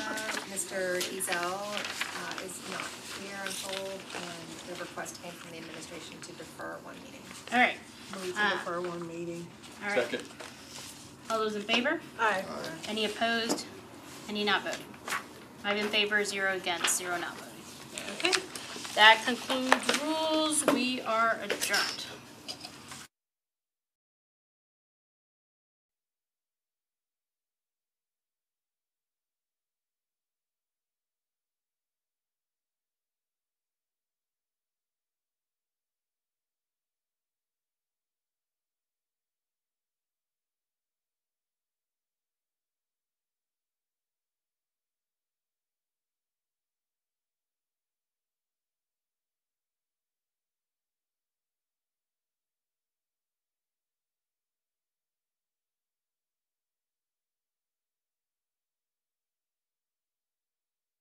Mr. Ezel, uh, is not here, I'm told, and the request came from the administration to defer one meeting. All right, Move to defer one meeting. all right. Second. All those in favor? Aye. Any opposed? Any not voting? Five in favor, zero against, zero not voting. Okay, that concludes rules. We are adjourned.